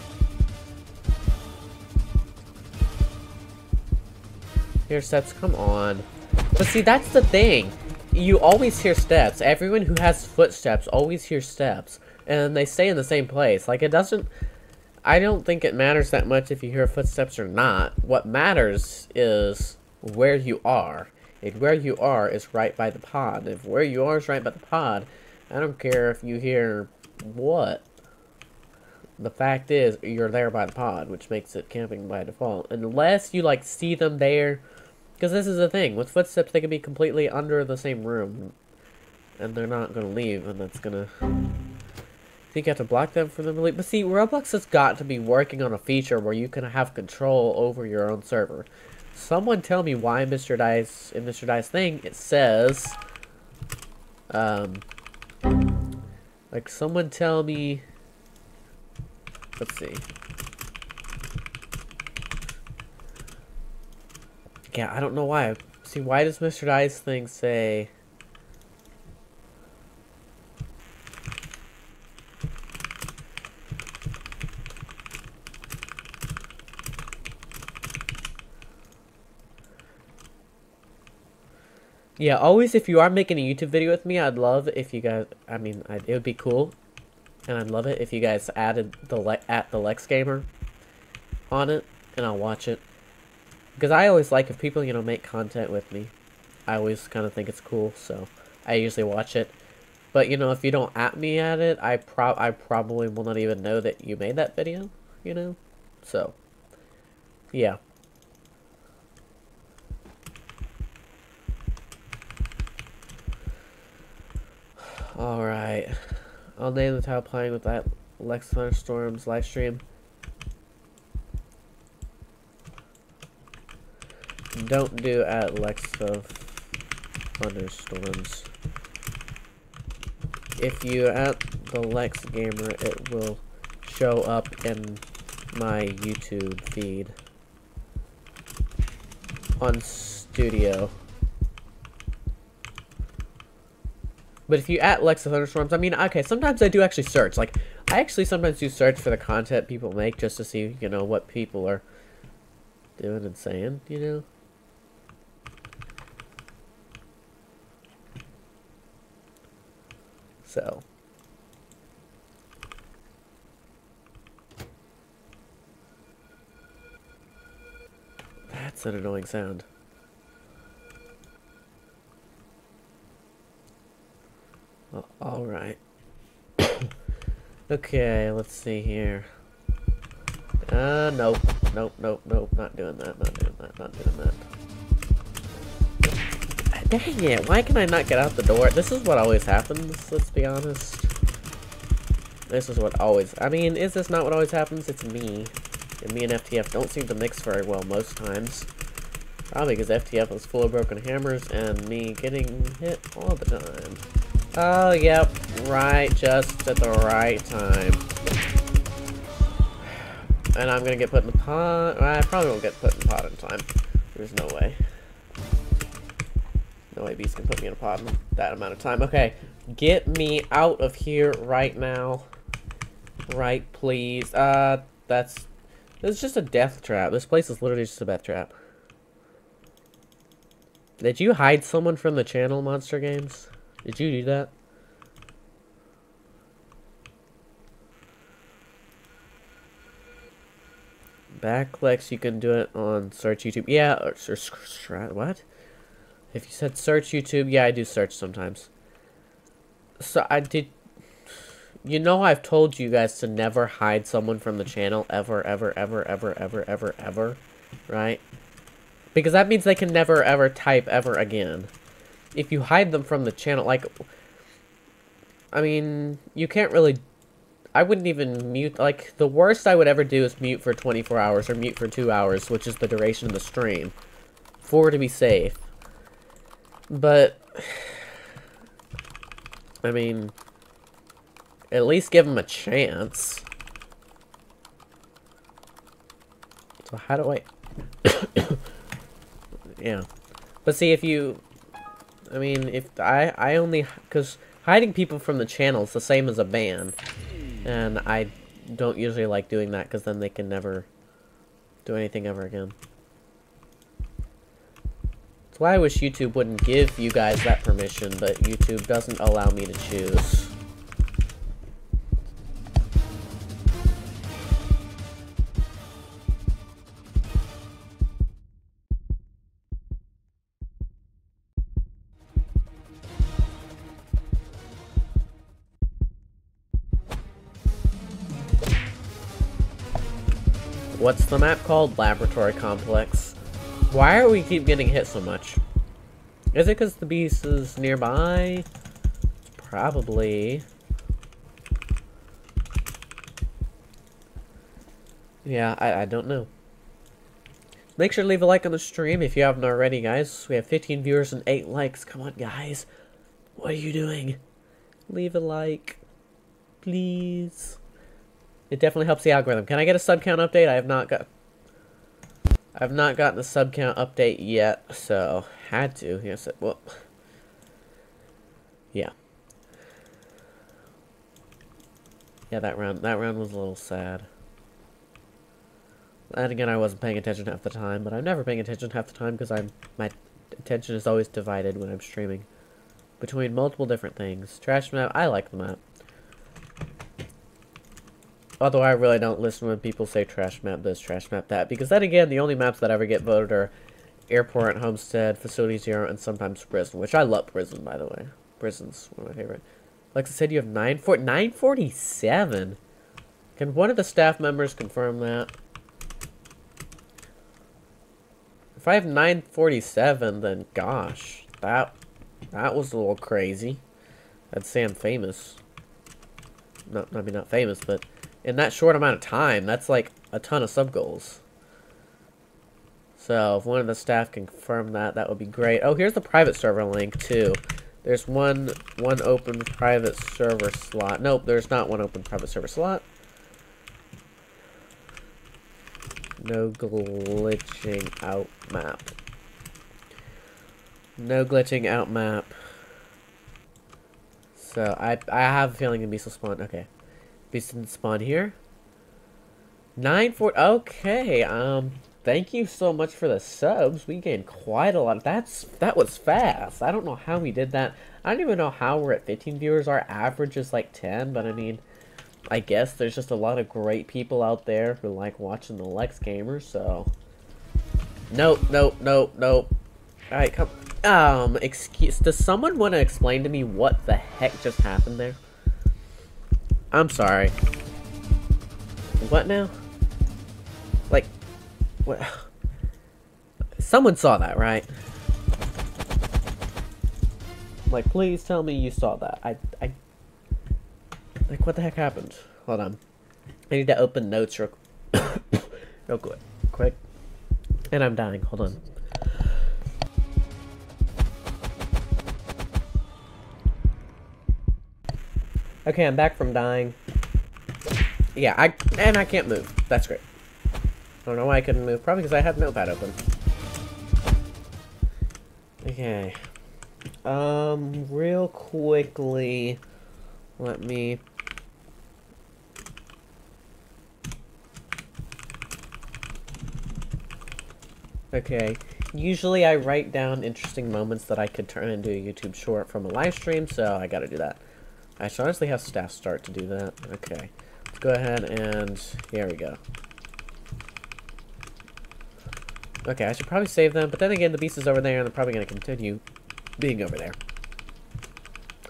Speaker 1: Hear steps, come on. But see, that's the thing. You always hear steps. Everyone who has footsteps always hears steps. And they stay in the same place. Like, it doesn't... I don't think it matters that much if you hear footsteps or not. What matters is where you are. If where you are is right by the pod. If where you are is right by the pod, I don't care if you hear what. The fact is, you're there by the pod, which makes it camping by default. Unless you, like, see them there because this is the thing. With footsteps, they can be completely under the same room. And they're not going to leave, and that's going to... I think you have to block them from them to leave. But see, Roblox has got to be working on a feature where you can have control over your own server. Someone tell me why Mr. Dice, in Mr. Dice thing, it says... Um... Like, someone tell me... Let's see. Yeah, I don't know why. See, why does Mr. Dice thing say... Yeah, always if you are making a YouTube video with me, I'd love if you guys, I mean, I'd, it would be cool and I'd love it if you guys added the at TheLexGamer on it, and I'll watch it. Because I always like if people, you know, make content with me. I always kind of think it's cool, so I usually watch it. But you know, if you don't at me at it, I prob I probably will not even know that you made that video. You know, so yeah. All right, I'll name the title playing with that Lex Thunderstorms live stream. Don't do at Lex of Thunderstorms. If you at TheLexGamer, it will show up in my YouTube feed on Studio. But if you at Lex of Thunderstorms, I mean, okay, sometimes I do actually search. Like, I actually sometimes do search for the content people make just to see, you know, what people are doing and saying, you know? So. That's an annoying sound. Oh, all right. okay, let's see here. Uh, nope, nope, nope, nope, not doing that, not doing that, not doing that. Dang it, why can I not get out the door? This is what always happens, let's be honest. This is what always... I mean, is this not what always happens? It's me. And me and FTF don't seem to mix very well most times. Probably because FTF is full of broken hammers and me getting hit all the time. Oh, yep. Right, just at the right time. And I'm gonna get put in the pot. I probably won't get put in the pot in time. There's no way. No way Beast can put me in a pod in that amount of time. Okay, get me out of here right now. Right, please. Uh, that's... It's just a death trap. This place is literally just a death trap. Did you hide someone from the channel, Monster Games? Did you do that? Backlex, you can do it on search YouTube. Yeah, or, or, what? If you said search YouTube, yeah, I do search sometimes. So I did. You know, I've told you guys to never hide someone from the channel ever, ever, ever, ever, ever, ever, ever, right? Because that means they can never, ever type ever again. If you hide them from the channel, like, I mean, you can't really. I wouldn't even mute. Like, the worst I would ever do is mute for 24 hours or mute for two hours, which is the duration of the stream, for to be safe. But, I mean, at least give him a chance. So how do I... yeah. But see, if you... I mean, if I, I only... Because hiding people from the channel is the same as a ban. And I don't usually like doing that because then they can never do anything ever again. That's why I wish YouTube wouldn't give you guys that permission, but YouTube doesn't allow me to choose. What's the map called? Laboratory Complex. Why are we keep getting hit so much? Is it because the beast is nearby? Probably. Yeah, I, I don't know. Make sure to leave a like on the stream if you haven't already, guys. We have 15 viewers and 8 likes. Come on, guys. What are you doing? Leave a like. Please. It definitely helps the algorithm. Can I get a sub count update? I have not got I've not gotten the sub count update yet, so had to. Yes, it, well, yeah, yeah. That round, that round was a little sad. And again, I wasn't paying attention half the time, but I'm never paying attention half the time because I'm my attention is always divided when I'm streaming between multiple different things. Trash map, I like the map. Although I really don't listen when people say trash map this, trash map that. Because then again, the only maps that ever get voted are Airport, Homestead, Facility Zero, and sometimes Prison. Which I love Prison, by the way. Prison's one of my favorite. Like I said, you have 9 947. Can one of the staff members confirm that? If I have 947, then gosh, that that was a little crazy. Say I'm famous. Not, I mean, not famous, but in that short amount of time, that's like a ton of sub goals. So if one of the staff can confirm that, that would be great. Oh, here's the private server link too. There's one one open private server slot. Nope, there's not one open private server slot. No glitching out map. No glitching out map. So I I have a feeling the beast will spawn. Okay, beast didn't spawn here. Nine four. Okay. Um. Thank you so much for the subs. We gained quite a lot. That's that was fast. I don't know how we did that. I don't even know how we're at 15 viewers. Our average is like 10, but I mean, I guess there's just a lot of great people out there who like watching TheLexGamer. So. Nope. Nope. Nope. Nope. All right. Come. Um, excuse, does someone want to explain to me what the heck just happened there? I'm sorry. What now? Like, what? Someone saw that, right? Like, please tell me you saw that. I, I, like, what the heck happened? Hold on. I need to open notes real, real quick. Quick. And I'm dying. Hold on. Okay, I'm back from dying. Yeah, I and I can't move. That's great. I don't know why I couldn't move. Probably because I had Notepad open. Okay. Um, real quickly, let me... Okay. Usually I write down interesting moments that I could turn into a YouTube short from a live stream, so I gotta do that. I should honestly have staff start to do that. Okay. Let's go ahead and... Here we go. Okay, I should probably save them, but then again, the beast is over there, and they're probably going to continue being over there.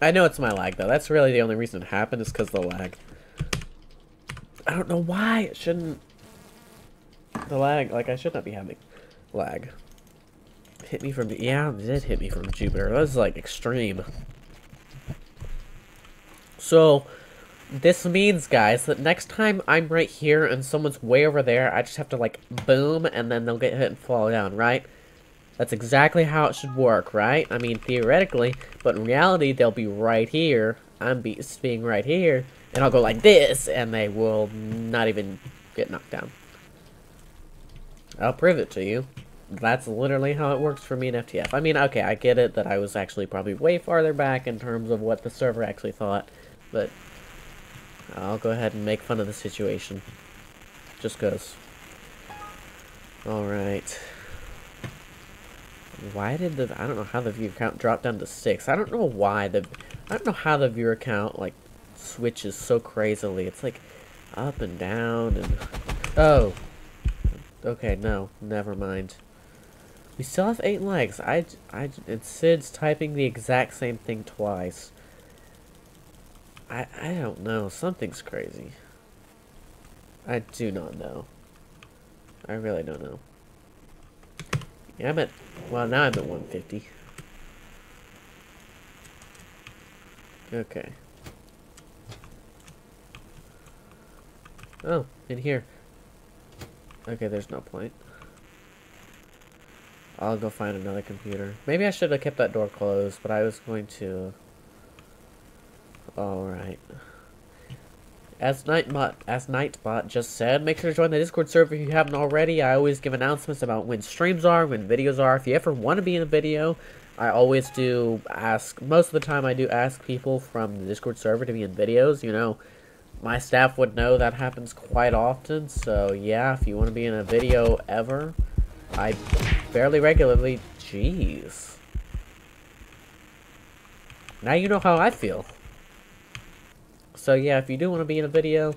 Speaker 1: I know it's my lag, though. That's really the only reason it happened, is because the lag. I don't know why it shouldn't... The lag, like, I should not be having lag. Hit me from... Yeah, it did hit me from Jupiter. That was, like, extreme. So, this means, guys, that next time I'm right here and someone's way over there, I just have to, like, boom, and then they'll get hit and fall down, right? That's exactly how it should work, right? I mean, theoretically, but in reality, they'll be right here. I'm be being right here, and I'll go like this, and they will not even get knocked down. I'll prove it to you. That's literally how it works for me in FTF. I mean, okay, I get it that I was actually probably way farther back in terms of what the server actually thought. But I'll go ahead and make fun of the situation. Just cause. Alright. Why did the I don't know how the viewer count dropped down to six. I don't know why the I don't know how the viewer count like switches so crazily. It's like up and down and oh. Okay, no, never mind. We still have eight likes. I, I, and Sid's typing the exact same thing twice. I, I don't know. Something's crazy. I do not know. I really don't know. Yeah, I'm at... Well, now I'm at 150. Okay. Oh, in here. Okay, there's no point. I'll go find another computer. Maybe I should have kept that door closed, but I was going to... Alright. As Nightbot, as Nightbot just said, make sure to join the Discord server if you haven't already. I always give announcements about when streams are, when videos are. If you ever want to be in a video, I always do ask, most of the time I do ask people from the Discord server to be in videos, you know. My staff would know that happens quite often, so yeah, if you want to be in a video ever, I fairly regularly, jeez. Now you know how I feel. So yeah, if you do want to be in a video,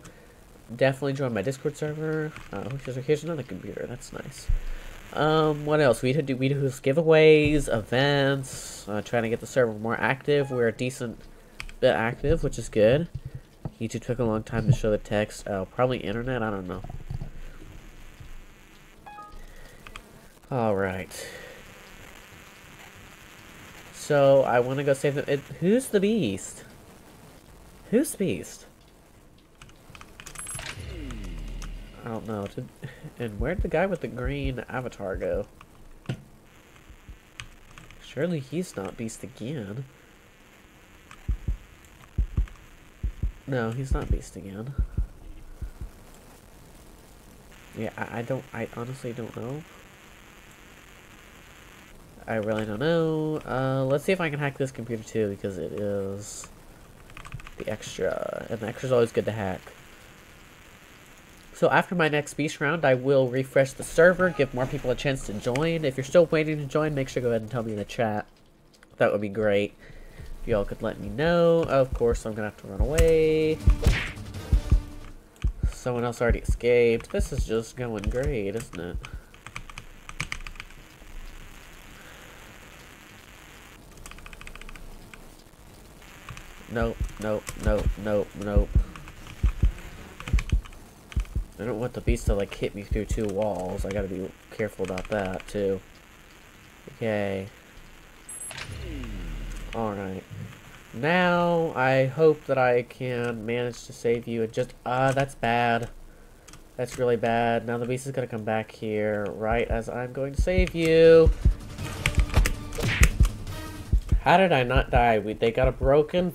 Speaker 1: definitely join my Discord server. Uh, here's, here's another computer. That's nice. Um, what else? We do we do giveaways, events, uh, trying to get the server more active. We're a decent bit active, which is good. YouTube took a long time to show the text. Oh, probably internet. I don't know. All right. So I want to go save the. It, who's the beast? Who's beast? I don't know. Did, and where'd the guy with the green avatar go? Surely he's not Beast again. No, he's not Beast again. Yeah, I, I don't, I honestly don't know. I really don't know. Uh, let's see if I can hack this computer too, because it is extra, and extra is always good to hack. So after my next beast round, I will refresh the server, give more people a chance to join. If you're still waiting to join, make sure to go ahead and tell me in the chat. That would be great. If y'all could let me know. Of course, I'm going to have to run away. Someone else already escaped. This is just going great, isn't it? Nope, nope, nope, nope, nope. I don't want the beast to like hit me through two walls. I gotta be careful about that too. Okay. Alright. Now, I hope that I can manage to save you and just- Ah, uh, that's bad. That's really bad. Now the beast is gonna come back here right as I'm going to save you. How did I not die? We, they got a broken,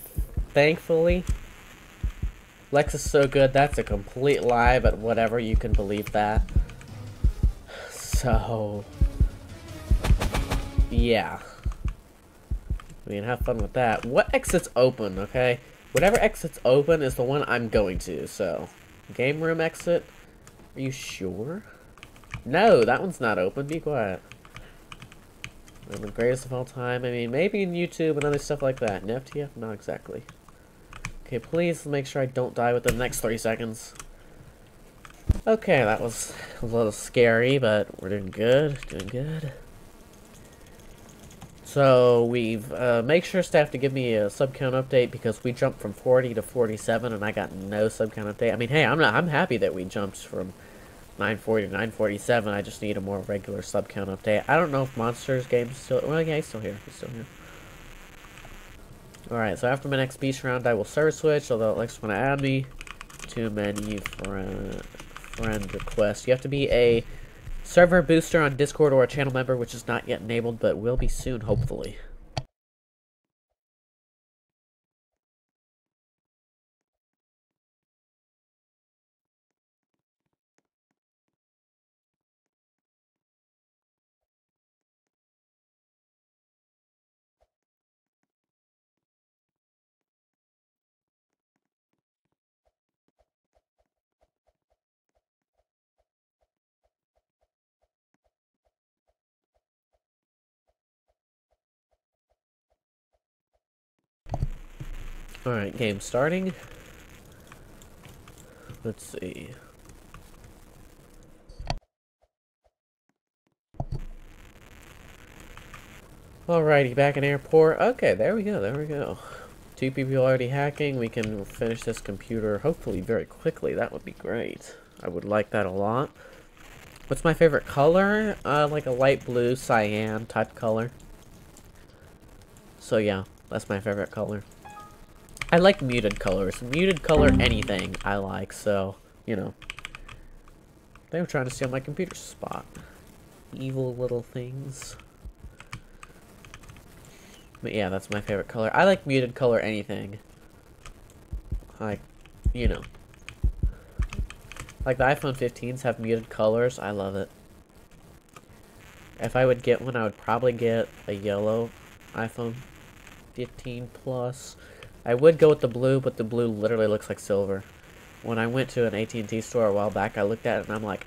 Speaker 1: thankfully. Lex is so good, that's a complete lie, but whatever, you can believe that. So... Yeah. I mean, have fun with that. What exit's open, okay? Whatever exit's open is the one I'm going to, so... Game room exit? Are you sure? No, that one's not open. Be quiet. I'm the greatest of all time. I mean, maybe in YouTube and other stuff like that. In FTF? Not exactly. Okay, please make sure I don't die within the next 30 seconds. Okay, that was a little scary, but we're doing good, doing good. So, we've, uh, make sure staff to give me a sub count update because we jumped from 40 to 47 and I got no sub count update. I mean, hey, I'm not, I'm happy that we jumped from 940 to 947. I just need a more regular sub count update. I don't know if Monsters game's still, well, yeah, he's still here, he's still here. Alright, so after my next beast round, I will server switch, although it likes to add me to menu friend, friend request. You have to be a server booster on Discord or a channel member, which is not yet enabled, but will be soon, hopefully. Alright, game starting. Let's see. Alrighty, back in airport. Okay, there we go, there we go. Two people already hacking. We can finish this computer hopefully very quickly. That would be great. I would like that a lot. What's my favorite color? Uh, like a light blue cyan type color. So yeah, that's my favorite color. I like muted colors. Muted color anything I like, so, you know. They were trying to steal my computer spot. Evil little things. But yeah, that's my favorite color. I like muted color anything. Like, you know. Like the iPhone 15s have muted colors. I love it. If I would get one, I would probably get a yellow iPhone 15 Plus. I would go with the blue, but the blue literally looks like silver. When I went to an AT&T store a while back, I looked at it and I'm like,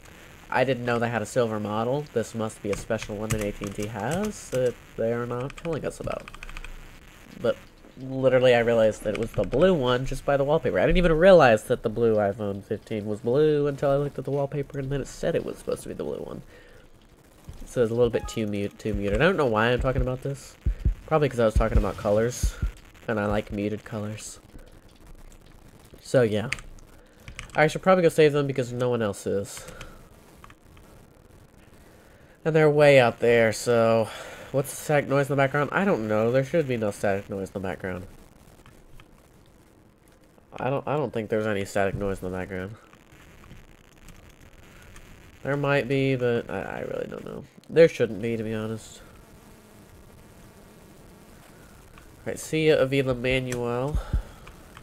Speaker 1: I didn't know they had a silver model. This must be a special one that AT&T has that they are not telling us about. But literally I realized that it was the blue one just by the wallpaper. I didn't even realize that the blue iPhone 15 was blue until I looked at the wallpaper and then it said it was supposed to be the blue one. So it's a little bit too mute, too muted. I don't know why I'm talking about this. Probably because I was talking about colors, and I like muted colors. So yeah. I should probably go save them because no one else is. And they're way out there, so... What's the static noise in the background? I don't know. There should be no static noise in the background. I don't I don't think there's any static noise in the background. There might be, but I, I really don't know. There shouldn't be, to be honest. Alright, see ya, Avila Manuel.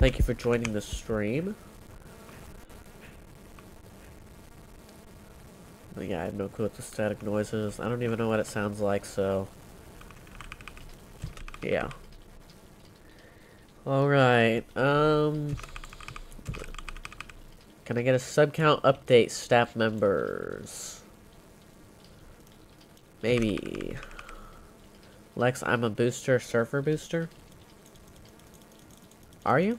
Speaker 1: Thank you for joining the stream. But yeah, I have no clue what the static noise is. I don't even know what it sounds like, so... Yeah. Alright, um... Can I get a sub count update, staff members? Maybe. Lex, I'm a booster, server booster? Are you?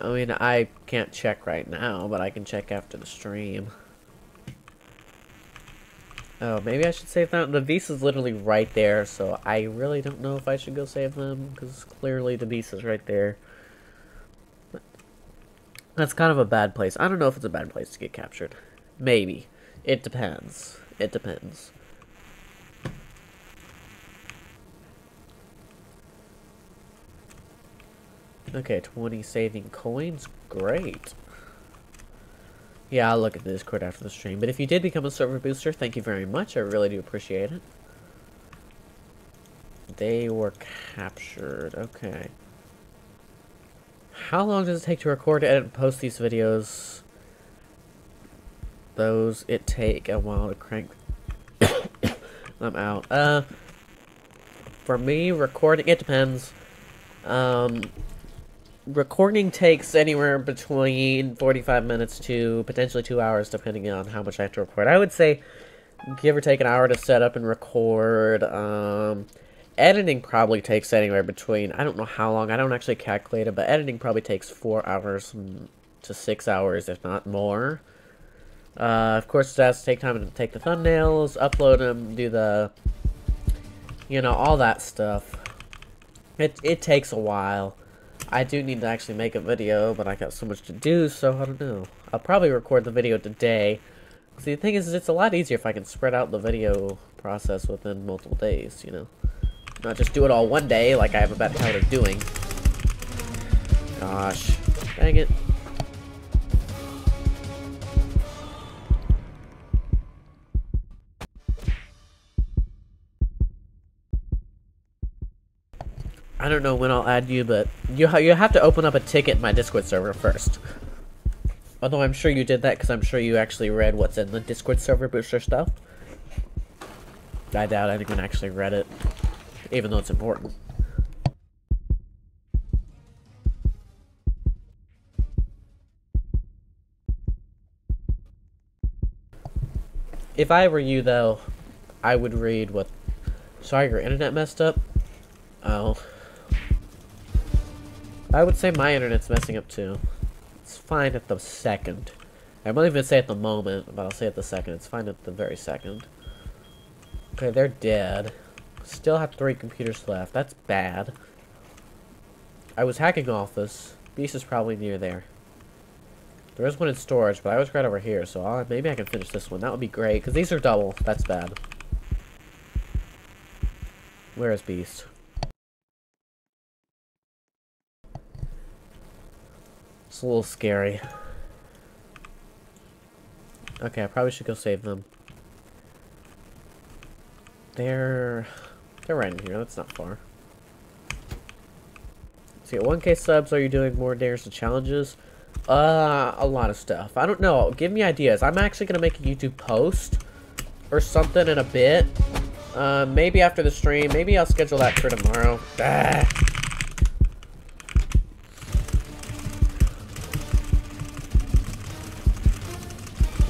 Speaker 1: I mean, I can't check right now, but I can check after the stream. Oh, maybe I should save them. The beast is literally right there, so I really don't know if I should go save them, because clearly the beast is right there. That's kind of a bad place. I don't know if it's a bad place to get captured. Maybe. It depends. It depends. Okay, 20 saving coins. Great. Yeah, I'll look at the Discord after the stream. But if you did become a server booster, thank you very much. I really do appreciate it. They were captured. Okay. How long does it take to record, edit, and post these videos? Those, it take a while to crank them out. Uh, for me, recording, it depends. Um, recording takes anywhere between 45 minutes to potentially two hours, depending on how much I have to record. I would say give or take an hour to set up and record. Um, editing probably takes anywhere between, I don't know how long, I don't actually calculate it, but editing probably takes four hours to six hours, if not more. Uh, of course, it has to take time to take the thumbnails, upload them, do the, you know, all that stuff. It, it takes a while. I do need to actually make a video, but I got so much to do, so I don't know. I'll probably record the video today. See, the thing is, it's a lot easier if I can spread out the video process within multiple days, you know? Not just do it all one day like I have a bad habit of doing. Gosh. Dang it. I don't know when I'll add you, but you, ha you have to open up a ticket in my Discord server first. Although I'm sure you did that because I'm sure you actually read what's in the Discord server booster stuff. I doubt anyone actually read it, even though it's important. If I were you, though, I would read what... Sorry, your internet messed up? Oh. I would say my internet's messing up too. It's fine at the second. I won't even say at the moment, but I'll say at the second. It's fine at the very second. Okay, they're dead. Still have three computers left. That's bad. I was hacking Office. Beast is probably near there. There is one in storage, but I was right over here, so I'll, maybe I can finish this one. That would be great, because these are double. That's bad. Where is Beast? It's a little scary. Okay, I probably should go save them. They're... They're right in here. That's not far. So yeah, 1k subs, are you doing more dares and challenges? Uh, a lot of stuff. I don't know. Give me ideas. I'm actually going to make a YouTube post or something in a bit. Uh, maybe after the stream. Maybe I'll schedule that for tomorrow. Ah.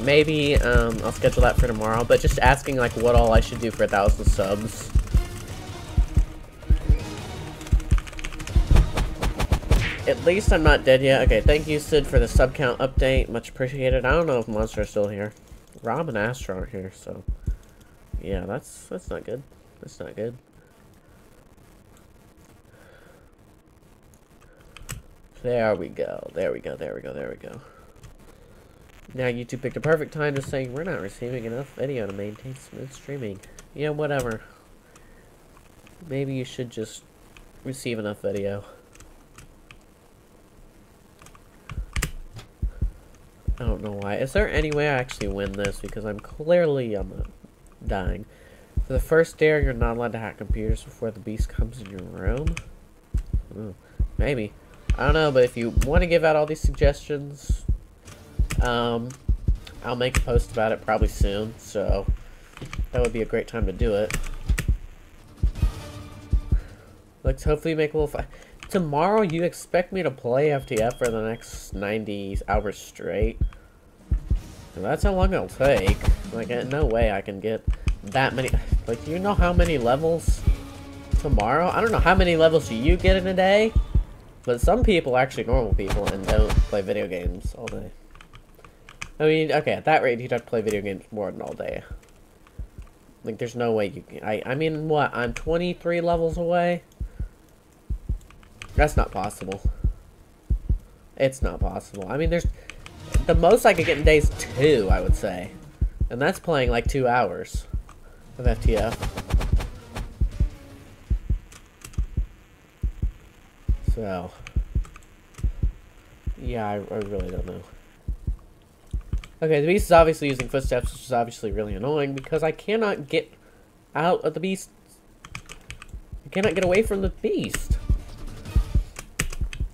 Speaker 1: maybe um, I'll schedule that for tomorrow, but just asking like what all I should do for a thousand subs. At least I'm not dead yet. Okay, thank you, Sid, for the sub count update. Much appreciated. I don't know if Monster's still here. Rob and Astro are here, so... Yeah, that's that's not good. That's not good. There we go. There we go. There we go. There we go. Now YouTube picked a perfect time to say we're not receiving enough video to maintain smooth streaming. Yeah, whatever. Maybe you should just receive enough video. I don't know why. Is there any way I actually win this? Because I'm clearly um, dying. For the first dare, you're not allowed to hack computers before the beast comes in your room? Ooh, maybe. I don't know, but if you want to give out all these suggestions, um, I'll make a post about it probably soon, so that would be a great time to do it. Let's hopefully make a little Tomorrow, you expect me to play FTF for the next 90 hours straight? that's how long it'll take. Like, no way I can get that many... Like, do you know how many levels tomorrow? I don't know how many levels you get in a day, but some people, actually normal people, and don't play video games all day. I mean, okay, at that rate, you'd have to play video games more than all day. Like, there's no way you can... I, I mean, what, I'm 23 levels away? That's not possible. It's not possible. I mean, there's... The most I could get in days two, I would say. And that's playing like two hours of FTF. So... Yeah, I, I really don't know. Okay, the beast is obviously using footsteps, which is obviously really annoying because I cannot get out of the beast. I cannot get away from the beast.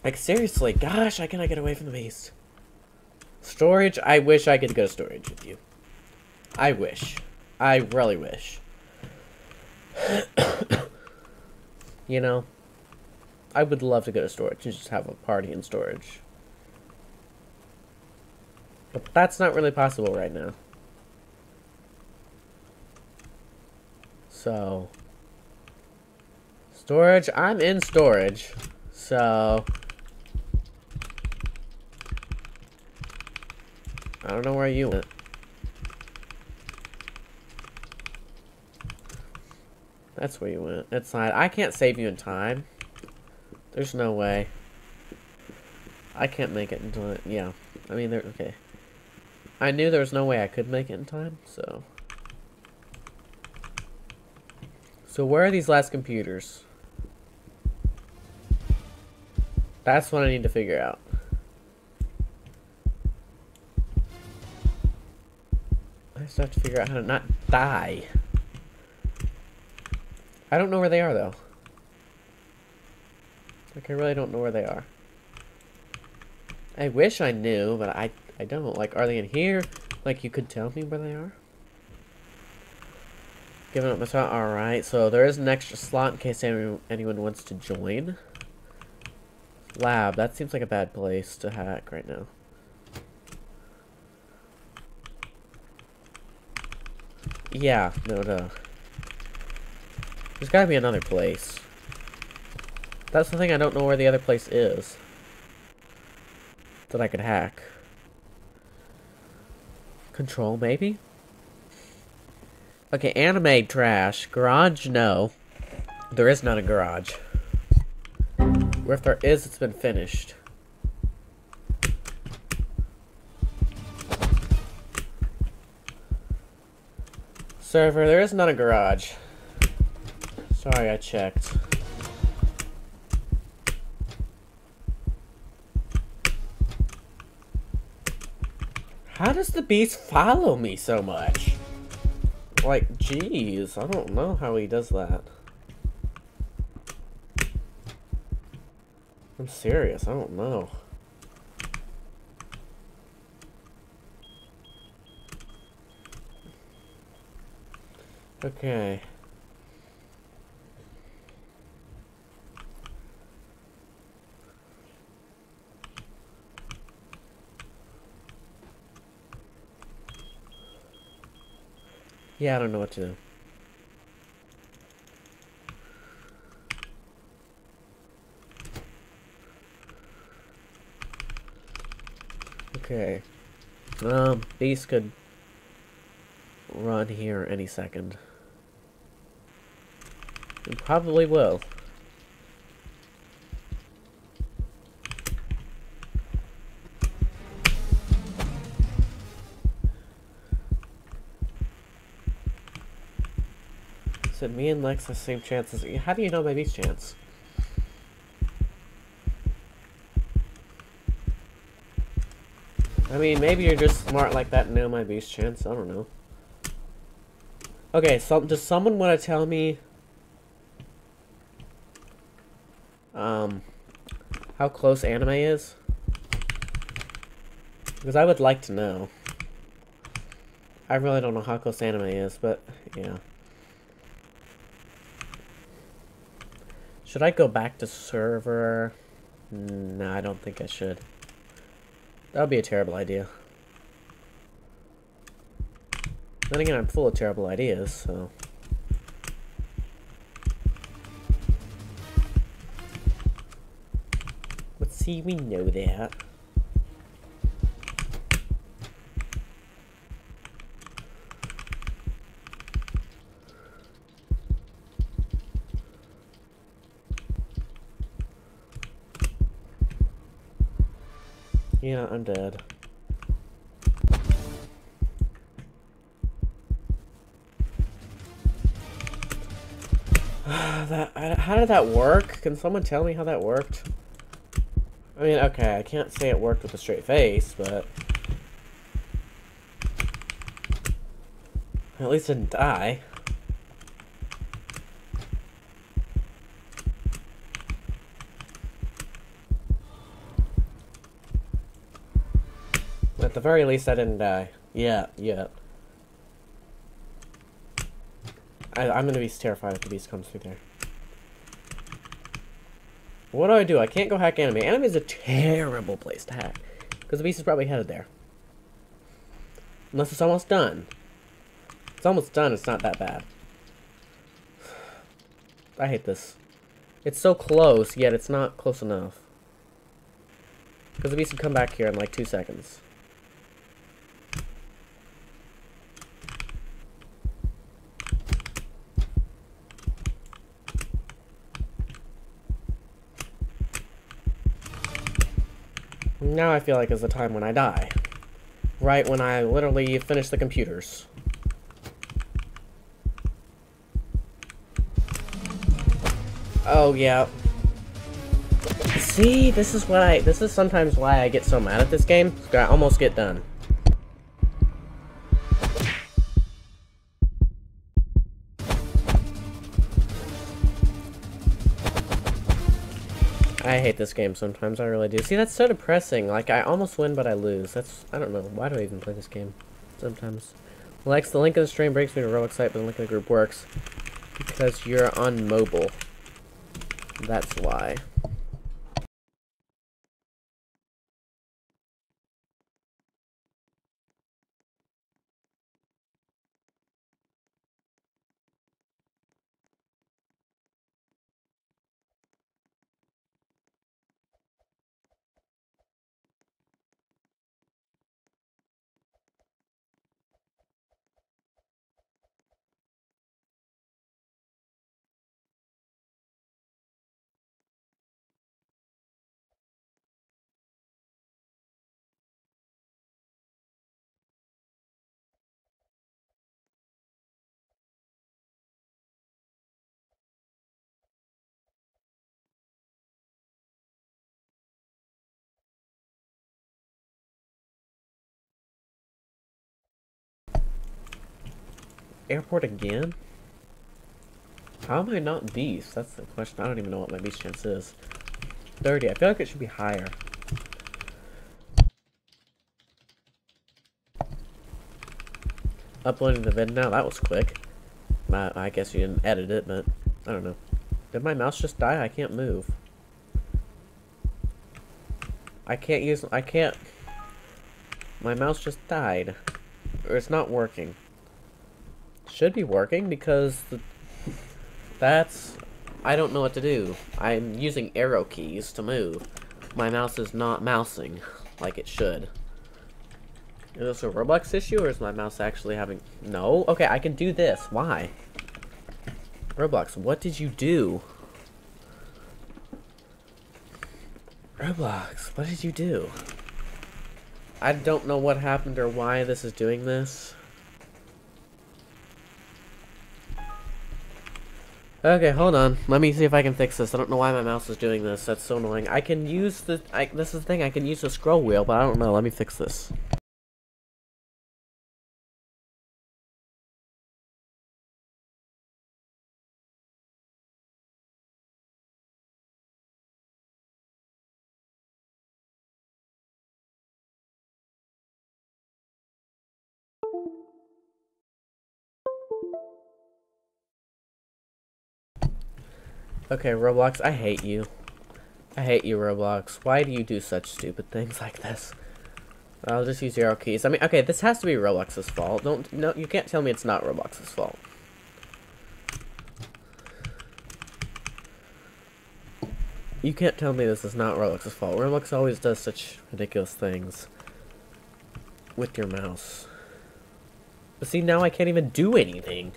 Speaker 1: Like, seriously, gosh, I cannot get away from the beast. Storage, I wish I could go to storage with you. I wish. I really wish. you know, I would love to go to storage and just have a party in storage. But that's not really possible right now. So, storage, I'm in storage. So, I don't know where you went. That's where you went. It's not. I can't save you in time. There's no way. I can't make it until it. Yeah. I mean, there. Okay. I knew there was no way I could make it in time, so. So where are these last computers? That's what I need to figure out. I just have to figure out how to not die. I don't know where they are, though. Like, I really don't know where they are. I wish I knew, but I, I don't. Like, are they in here? Like, you could tell me where they are? Giving up my slot? Alright, so there is an extra slot in case anyone wants to join. Lab, that seems like a bad place to hack right now. Yeah, no, no. There's gotta be another place. That's the thing, I don't know where the other place is. That I could hack. Control, maybe? Okay, anime trash. Garage, no. There is not a garage. Or if there is, it's been finished. Server, there is not a garage. Sorry, I checked. How does the beast follow me so much? Like, jeez, I don't know how he does that. I'm serious, I don't know. Okay. Yeah, I don't know what to do. Okay. Um, Beast could run here any second. It probably will. Said me and Lex have the same chances. How do you know my beast chance? I mean, maybe you're just smart like that and know my beast chance. I don't know. Okay, so does someone want to tell me um how close anime is? Because I would like to know. I really don't know how close anime is, but yeah. Should I go back to server? No, I don't think I should. That would be a terrible idea. Then again, I'm full of terrible ideas, so... Let's see, we know that. Yeah, I'm dead. that, how did that work? Can someone tell me how that worked? I mean, okay, I can't say it worked with a straight face, but... At least didn't die. Very least, I didn't die. Yeah, yeah. I, I'm gonna be terrified if the beast comes through there. What do I do? I can't go hack anime. Anime is a terrible place to hack. Because the beast is probably headed there. Unless it's almost done. It's almost done, it's not that bad. I hate this. It's so close, yet it's not close enough. Because the beast can come back here in like two seconds. Now I feel like is the time when I die. Right when I literally finish the computers. Oh, yeah. See, this is I- this is sometimes why I get so mad at this game. I almost get done. I hate this game sometimes, I really do. See, that's so depressing. Like, I almost win, but I lose. That's, I don't know. Why do I even play this game? Sometimes. Lex, the link of the stream breaks me to Roblox site, but the link of the group works. Because you're on mobile. That's why. Airport again? How am I not beast? That's the question. I don't even know what my beast chance is. 30. I feel like it should be higher. Uploading the vid now. That was quick. I, I guess you didn't edit it, but I don't know. Did my mouse just die? I can't move. I can't use... I can't... My mouse just died. Or it's not working should be working because the, that's... I don't know what to do. I'm using arrow keys to move. My mouse is not mousing like it should. Is this a Roblox issue or is my mouse actually having... No? Okay, I can do this. Why? Roblox, what did you do? Roblox, what did you do? I don't know what happened or why this is doing this. Okay, hold on. Let me see if I can fix this. I don't know why my mouse is doing this. That's so annoying. I can use the... I, this is the thing. I can use the scroll wheel, but I don't know. Let me fix this. Okay, Roblox, I hate you. I hate you, Roblox. Why do you do such stupid things like this? I'll just use arrow keys. I mean, okay, this has to be Roblox's fault. Don't, no, you can't tell me it's not Roblox's fault. You can't tell me this is not Roblox's fault. Roblox always does such ridiculous things with your mouse. But see, now I can't even do anything.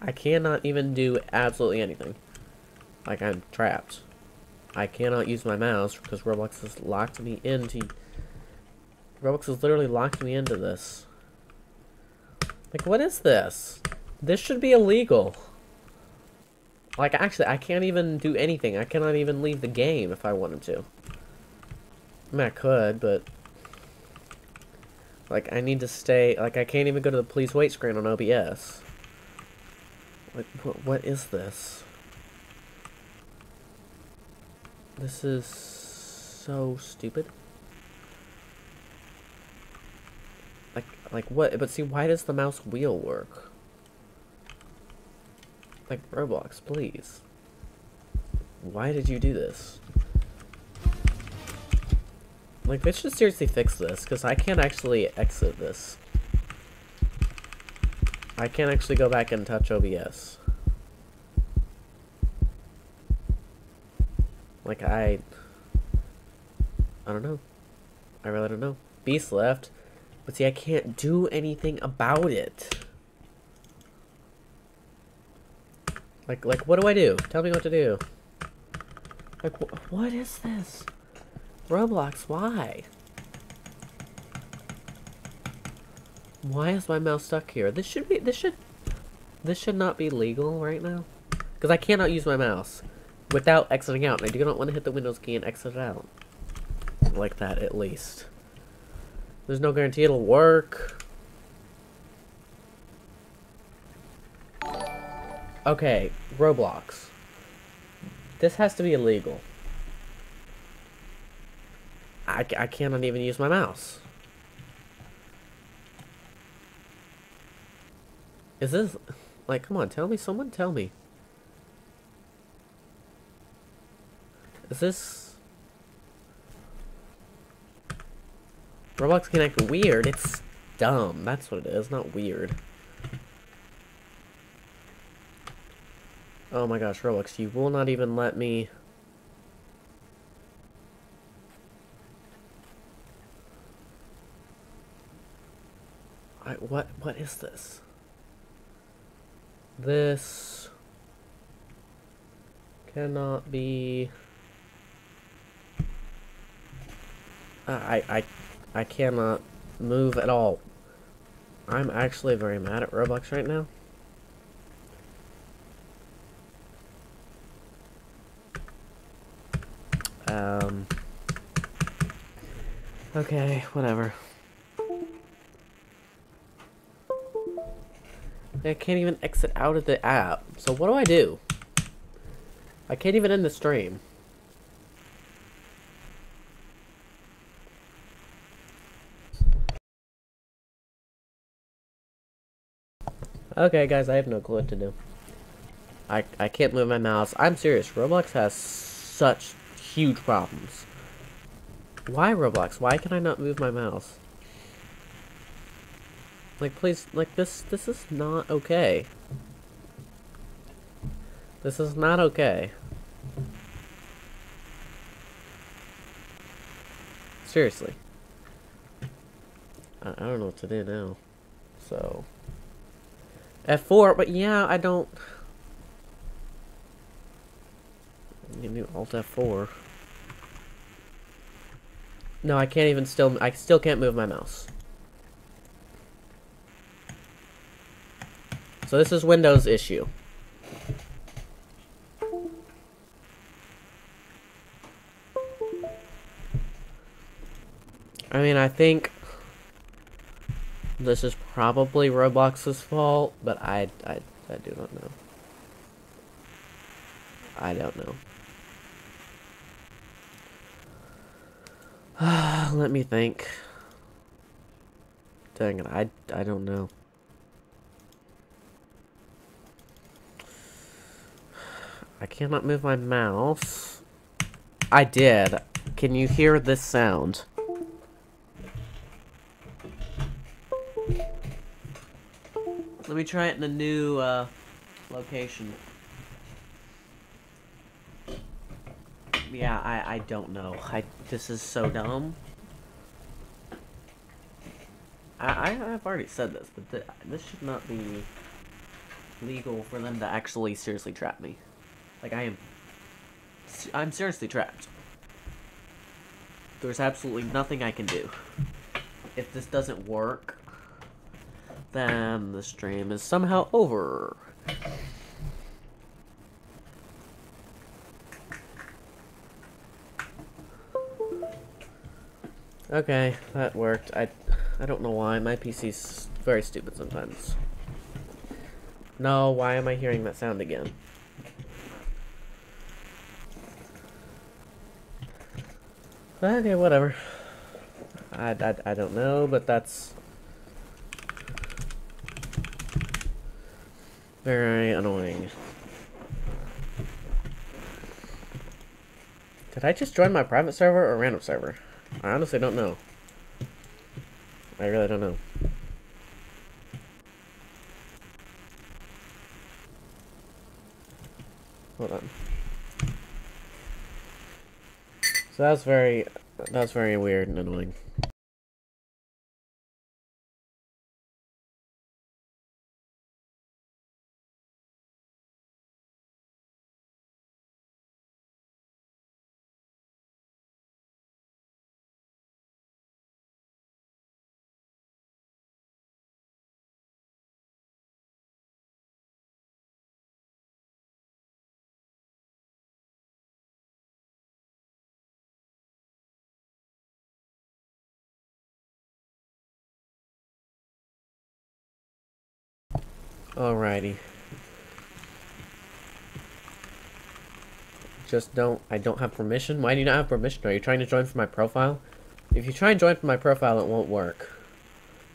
Speaker 1: I cannot even do absolutely anything. Like, I'm trapped. I cannot use my mouse because Roblox has locked me into... Roblox has literally locked me into this. Like, what is this? This should be illegal. Like, actually, I can't even do anything. I cannot even leave the game if I wanted to. I mean, I could, but... Like, I need to stay... Like, I can't even go to the please wait screen on OBS. Like, what, what is this? This is so stupid. Like, like what? But see, why does the mouse wheel work? Like, Roblox, please. Why did you do this? Like, they should seriously fix this, because I can't actually exit this. I can't actually go back and touch OBS. Like, I... I don't know. I really don't know. Beast left. But see, I can't do anything about it. Like, like, what do I do? Tell me what to do. Like, wh what is this? Roblox, why? Why is my mouse stuck here? This should be, this should, this should not be legal right now. Because I cannot use my mouse without exiting out. And I do not want to hit the Windows key and exit out. Like that, at least. There's no guarantee it'll work. Okay, Roblox. This has to be illegal. I, I cannot even use my mouse. Is this... Like, come on, tell me. Someone tell me. Is this... Roblox Connect weird. It's dumb. That's what it is, not weird. Oh my gosh, Roblox, you will not even let me... I, what, what is this? This... Cannot be... I, I, I cannot move at all. I'm actually very mad at Roblox right now. Um. Okay, whatever. I can't even exit out of the app. So what do I do? I can't even end the stream. Okay, guys, I have no clue what to do. I, I can't move my mouse. I'm serious. Roblox has such huge problems. Why Roblox? Why can I not move my mouse? Like, please, like, this, this is not okay. This is not okay. Seriously. I, I don't know what to do now. So. F4, but yeah, I don't... You Alt F4. No, I can't even still... I still can't move my mouse. So this is Windows issue. I mean, I think this is probably Roblox's fault, but I, I, I do not know. I don't know. Let me think. Dang it, I, I don't know. I cannot move my mouse. I did. Can you hear this sound? Let me try it in a new uh, location. Yeah, I, I don't know. I this is so dumb. I, I I've already said this, but th this should not be legal for them to actually seriously trap me. Like I am, I'm seriously trapped. There's absolutely nothing I can do. If this doesn't work, then the stream is somehow over. Okay, that worked. I I don't know why. My PC's very stupid sometimes. No, why am I hearing that sound again? Okay, whatever. I, I, I don't know, but that's very annoying. Did I just join my private server or random server? I honestly don't know. I really don't know. Hold on. So that's very, that's very weird and annoying. Alrighty. Just don't, I don't have permission? Why do you not have permission? Are you trying to join from my profile? If you try and join from my profile, it won't work.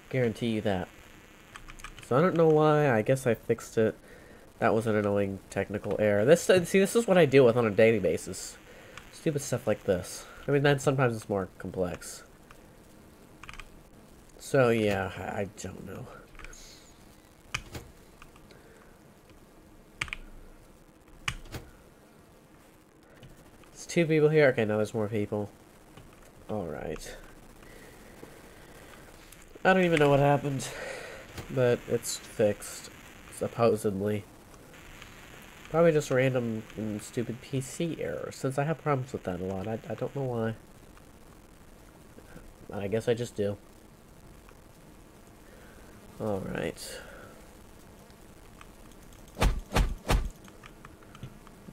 Speaker 1: Guarantee you that. So I don't know why, I guess I fixed it. That was an annoying technical error. This, uh, see, this is what I deal with on a daily basis. Stupid stuff like this. I mean, then sometimes it's more complex. So yeah, I don't know. Two people here? Okay, now there's more people. Alright. I don't even know what happened, but it's fixed, supposedly. Probably just random and stupid PC error, since I have problems with that a lot. I, I don't know why. I guess I just do. Alright.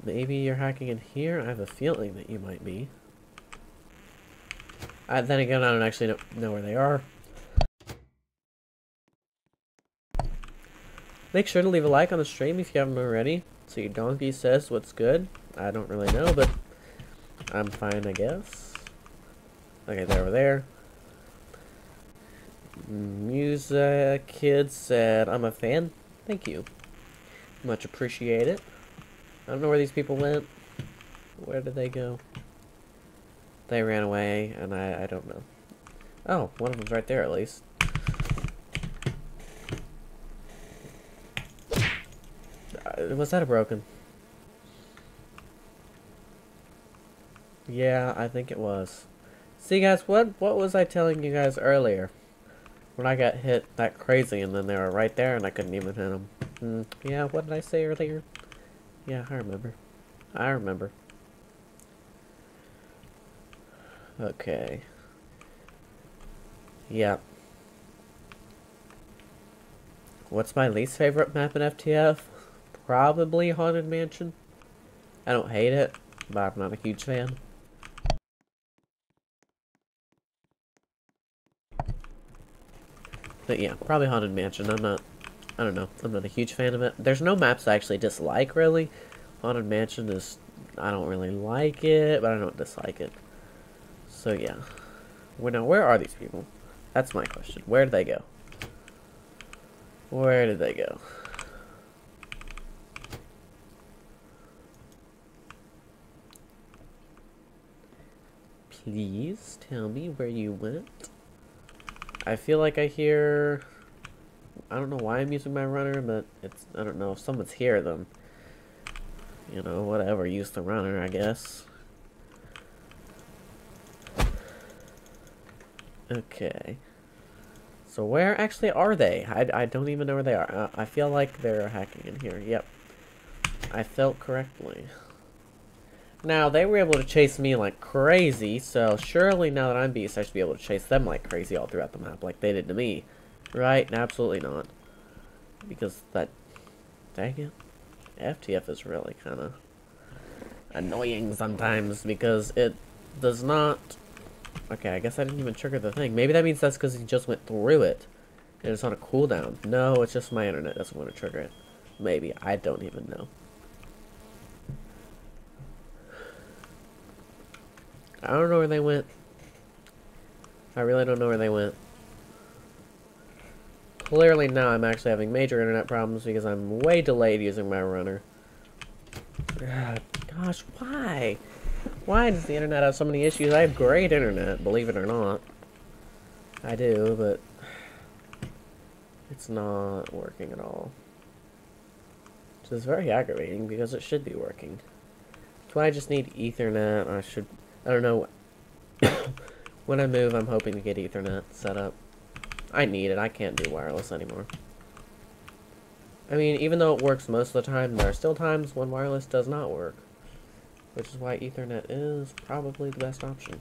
Speaker 1: Maybe you're hacking in here? I have a feeling that you might be. Uh, then again, I don't actually know, where they are. Make sure to leave a like on the stream if you haven't already. So your donkey says what's good. I don't really know, but I'm fine, I guess. Okay, there, over there. Music Kid said, I'm a fan. Thank you. Much appreciate it. I don't know where these people went. Where did they go? They ran away, and I, I don't know. Oh, one of them's right there at least. Uh, was that a broken? Yeah, I think it was. See guys, what what was I telling you guys earlier? when I got hit that crazy and then they were right there and I couldn't even hit them. Mm, yeah, what did I say earlier? Yeah, I remember. I remember. Okay. Yeah. What's my least favorite map in FTF? Probably Haunted Mansion. I don't hate it, but I'm not a huge fan. But yeah, probably Haunted Mansion. I'm not, I don't know, I'm not a huge fan of it. There's no maps I actually dislike, really. Haunted Mansion is, I don't really like it, but I don't dislike it. So yeah. Well, now, where are these people? That's my question. Where did they go? Where did they go? Please tell me where you went. I feel like I hear... I don't know why I'm using my runner, but it's... I don't know. If someone's here, then... You know, whatever. Use the runner, I guess. Okay. So where actually are they? I, I don't even know where they are. Uh, I feel like they're hacking in here. Yep. I felt correctly. Now, they were able to chase me like crazy, so surely now that I'm Beast, I should be able to chase them like crazy all throughout the map, like they did to me. Right? Absolutely not. Because that... Dang it. FTF is really kind of annoying sometimes, because it does not... Okay, I guess I didn't even trigger the thing. Maybe that means that's because he just went through it. And it's on a cooldown. No, it's just my internet doesn't want to trigger it. Maybe. I don't even know. I don't know where they went. I really don't know where they went. Clearly now I'm actually having major internet problems because I'm way delayed using my runner. gosh, why? Why does the internet have so many issues? I have great internet, believe it or not. I do, but it's not working at all. Which is very aggravating because it should be working. Why I just need Ethernet. I should I don't know. when I move, I'm hoping to get Ethernet set up. I need it. I can't do wireless anymore. I mean, even though it works most of the time, there are still times when wireless does not work. Which is why Ethernet is probably the best option.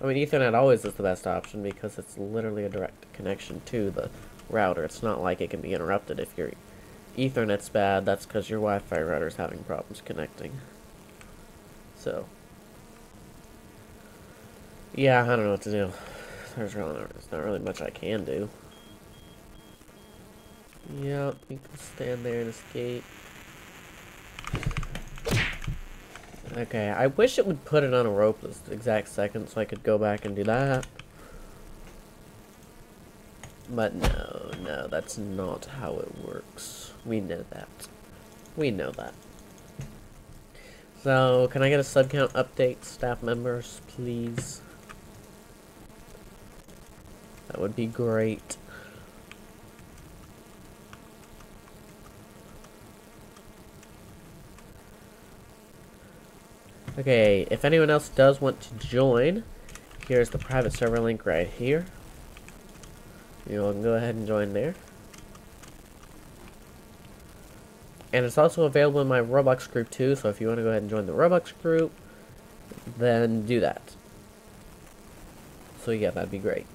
Speaker 1: I mean, Ethernet always is the best option because it's literally a direct connection to the router. It's not like it can be interrupted if your Ethernet's bad. That's because your Wi-Fi router's having problems connecting. So, yeah, I don't know what to do. There's, really, there's not really much I can do. Yep, you can stand there and escape. Okay, I wish it would put it on a rope this exact second so I could go back and do that. But no, no, that's not how it works. We know that. We know that. So, can I get a sub count update, staff members, please? That would be great. Okay, if anyone else does want to join, here's the private server link right here. You can go ahead and join there. And it's also available in my Roblox group too, so if you want to go ahead and join the Roblox group, then do that. So yeah, that'd be great.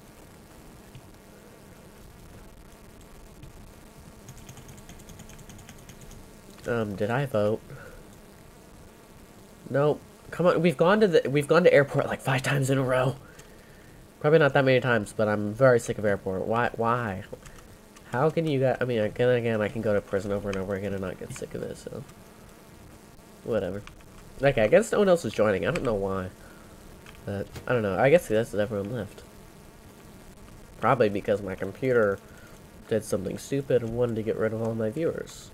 Speaker 1: Um, did I vote? Nope. Come on, we've gone to the we've gone to airport like five times in a row. Probably not that many times, but I'm very sick of airport. Why? Why? How can you get? I mean, again, again, I can go to prison over and over again and not get sick of it. So, whatever. Okay, I guess no one else is joining. I don't know why. But I don't know. I guess that's everyone left. Probably because my computer did something stupid and wanted to get rid of all my viewers.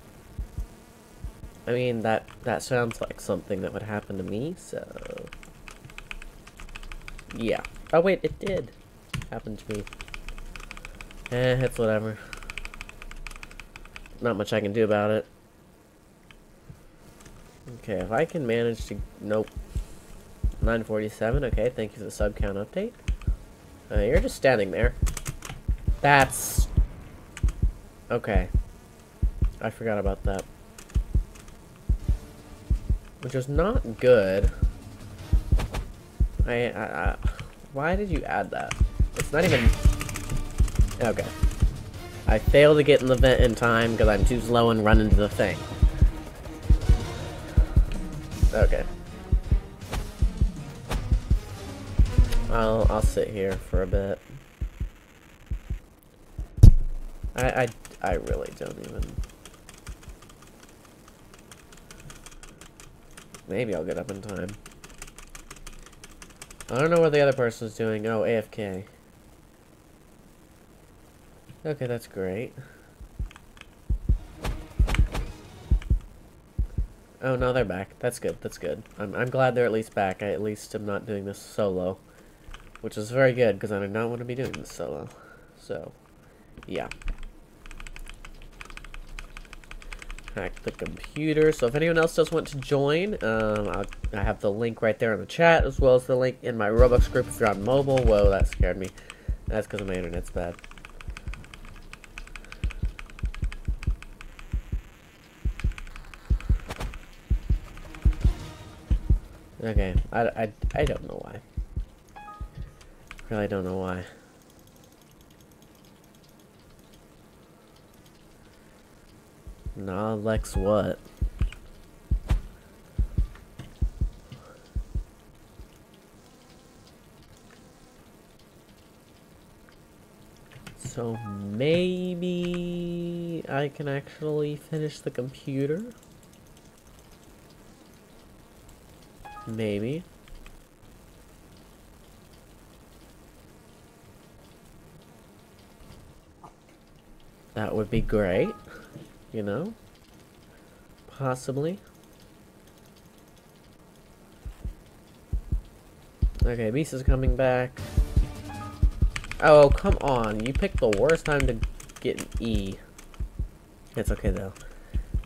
Speaker 1: I mean, that, that sounds like something that would happen to me, so... Yeah. Oh, wait, it did happen to me. Eh, it's whatever. Not much I can do about it. Okay, if I can manage to... Nope. 947, okay, thank you for the sub count update. Uh, you're just standing there. That's... Okay. I forgot about that. Which is not good. I, I, I, Why did you add that? It's not even... Okay. I failed to get in the vent in time because I'm too slow and run into the thing. Okay. I'll I'll sit here for a bit. I I I really don't even. Maybe I'll get up in time. I don't know what the other person's doing. Oh, AFK. Okay, that's great. Oh, no, they're back. That's good, that's good. I'm, I'm glad they're at least back. I at least am not doing this solo. Which is very good, because I do not want to be doing this solo. So, yeah. Hack the computer. So if anyone else does want to join, um, I have the link right there in the chat, as well as the link in my Roblox group if you're on mobile. Whoa, that scared me. That's because my internet's bad. Okay, I, I, I don't know why. Really don't know why. Nah, Lex what? So maybe I can actually finish the computer? Maybe. That would be great, you know? Possibly. Okay, Beast is coming back. Oh, come on. You picked the worst time to get an E. It's okay, though.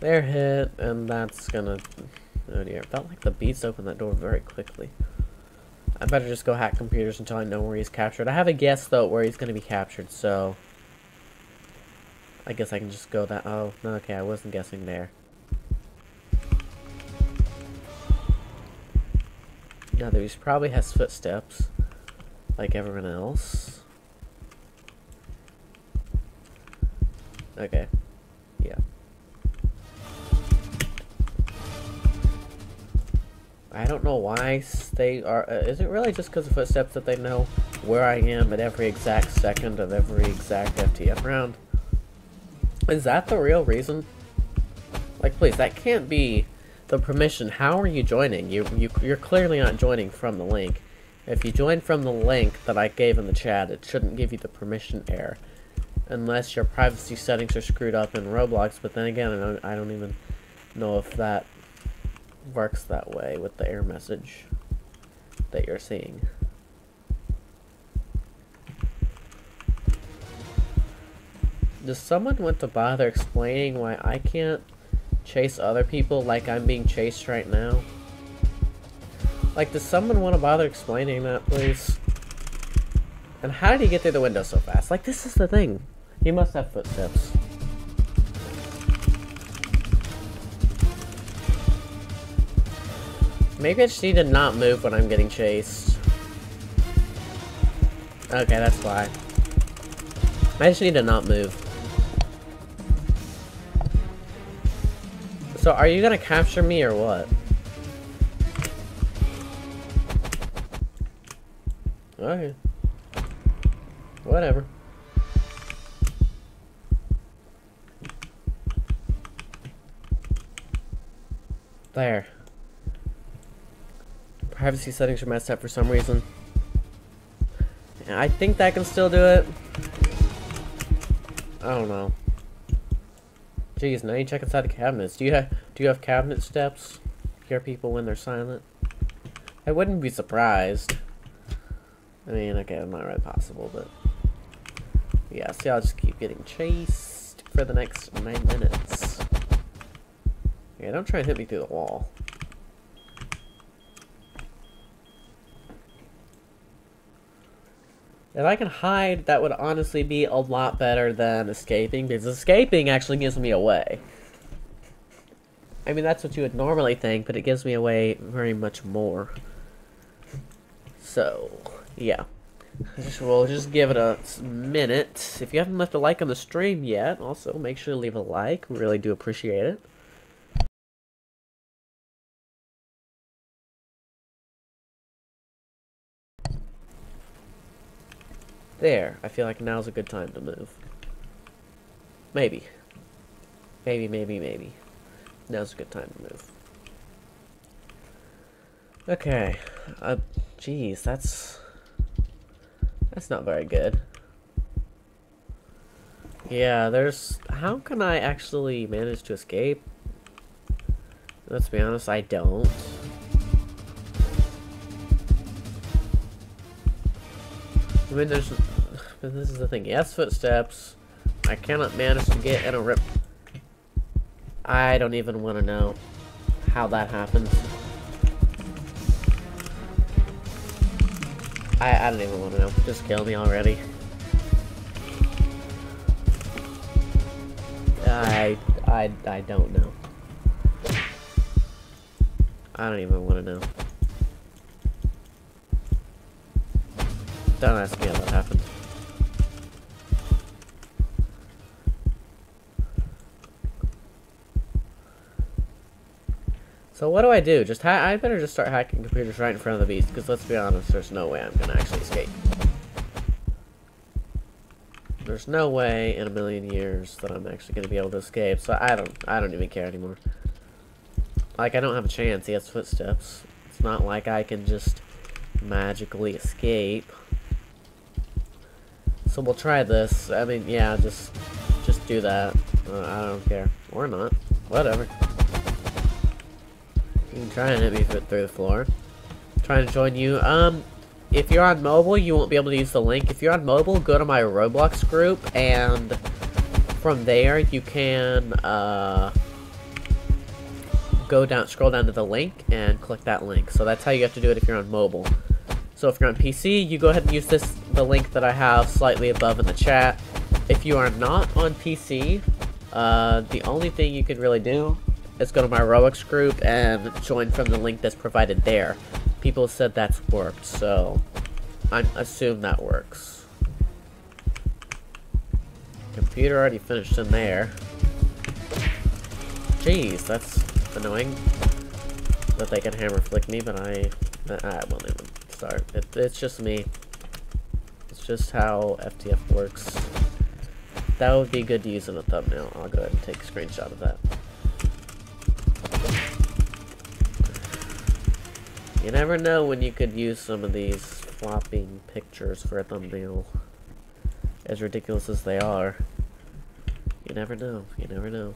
Speaker 1: They're hit, and that's gonna Oh dear, felt like the beast opened that door very quickly. I better just go hack computers until I know where he's captured. I have a guess, though, where he's to be captured, so... I guess I can just go that... Oh, no, okay, I wasn't guessing there. Now, he probably has footsteps, like everyone else. Okay. Yeah. I don't know why they are. Uh, is it really just because of footsteps that they know where I am at every exact second of every exact FTF round? Is that the real reason? Like, please, that can't be the permission. How are you joining? You, you, you're clearly not joining from the link. If you join from the link that I gave in the chat, it shouldn't give you the permission error. Unless your privacy settings are screwed up in Roblox, but then again, I don't, I don't even know if that works that way with the error message that you're seeing. Does someone want to bother explaining why I can't chase other people like I'm being chased right now? Like, does someone want to bother explaining that, please? And how did he get through the window so fast? Like, this is the thing. He must have footsteps. Maybe I just need to not move when I'm getting chased. Okay, that's why. I just need to not move. So are you gonna capture me or what? Okay. Whatever. There. Privacy settings are messed up for some reason. I think that can still do it. I don't know. Jeez, now you check inside the cabinets. Do you have do you have cabinet steps? Hear people when they're silent? I wouldn't be surprised. I mean, okay, it's not really possible, but yeah. See, I'll just keep getting chased for the next nine minutes. Yeah, don't try and hit me through the wall. If I can hide, that would honestly be a lot better than escaping, because escaping actually gives me away. I mean, that's what you would normally think, but it gives me away very much more. So, yeah. Just, we'll just give it a minute. If you haven't left a like on the stream yet, also make sure to leave a like. We really do appreciate it. There. I feel like now's a good time to move. Maybe. Maybe, maybe, maybe. Now's a good time to move. Okay. Uh, jeez, that's... That's not very good. Yeah, there's... How can I actually manage to escape? Let's be honest, I don't. I mean, there's... But this is the thing. Yes, footsteps. I cannot manage to get in a rip... I don't even want to know how that happens. I, I don't even want to know. Just kill me already. I, I, I don't know. I don't even want to know. Don't ask me how that happened. So what do I do? Just I better just start hacking computers right in front of the beast, because let's be honest, there's no way I'm gonna actually escape. There's no way in a million years that I'm actually gonna be able to escape, so I don't I don't even care anymore. Like I don't have a chance, he has footsteps. It's not like I can just magically escape. So we'll try this. I mean, yeah, just just do that. Uh, I don't care. Or not. Whatever. You can try and hit me through the floor. trying to join you. Um, if you're on mobile, you won't be able to use the link. If you're on mobile, go to my Roblox group, and from there, you can, uh, go down, scroll down to the link, and click that link. So that's how you have to do it if you're on mobile. So if you're on PC, you go ahead and use this, the link that I have slightly above in the chat. If you are not on PC, uh, the only thing you can really do is go to my Roblox group and join from the link that's provided there. People said that's worked, so I assume that works. Computer already finished in there. Jeez, that's annoying that they can hammer flick me, but I, I won't even start. It, it's just me. It's just how FTF works. That would be good to use in a thumbnail. I'll go ahead and take a screenshot of that. You never know when you could use some of these flopping pictures for a thumbnail. As ridiculous as they are. You never know. You never know.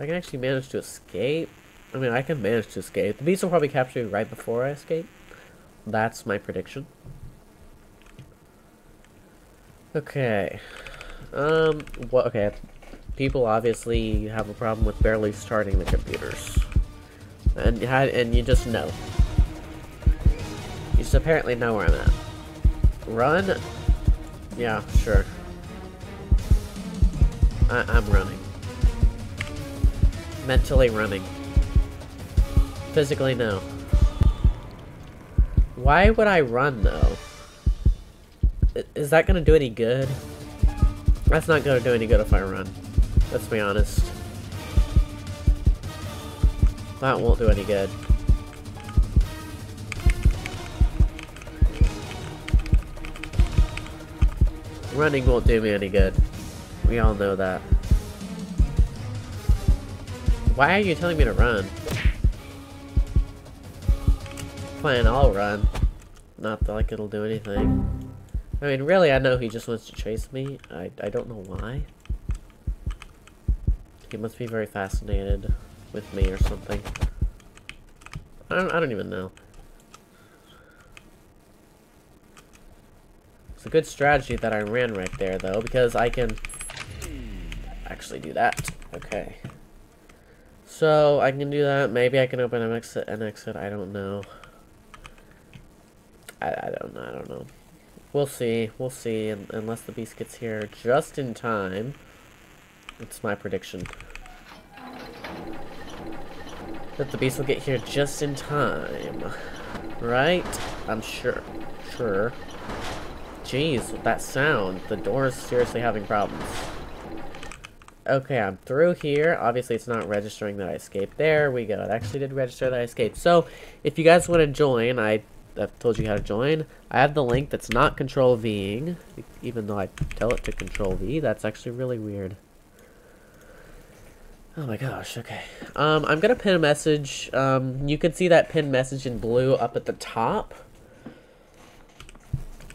Speaker 1: I can actually manage to escape. I mean, I can manage to escape. The beast will probably capture me right before I escape. That's my prediction. Okay. Um, what, okay. People obviously have a problem with barely starting the computers. And, and you just know. You just apparently know where I'm at. Run? Yeah, sure. I I'm running. Mentally running. Physically, no. Why would I run, though? Is that gonna do any good? That's not gonna do any good if I run. Let's be honest. That won't do any good. Running won't do me any good. We all know that. Why are you telling me to run? Fine, I'll run. Not like it'll do anything. I mean, really, I know he just wants to chase me. I, I don't know why. He must be very fascinated with me or something. I don't, I don't even know. It's a good strategy that I ran right there, though, because I can actually do that. Okay. So, I can do that. Maybe I can open an exit, an exit. I don't know. I, I don't know. I don't know. We'll see. We'll see. Unless the beast gets here just in time. It's my prediction. That the beast will get here just in time. Right? I'm sure. Sure. Jeez, that sound. The door is seriously having problems. Okay, I'm through here. Obviously, it's not registering that I escaped. There we go. It actually did register that I escaped. So, if you guys want to join, I I've told you how to join. I have the link that's not control Ving, even though I tell it to control V. That's actually really weird. Oh my gosh, okay. Um, I'm gonna pin a message. Um, you can see that pin message in blue up at the top.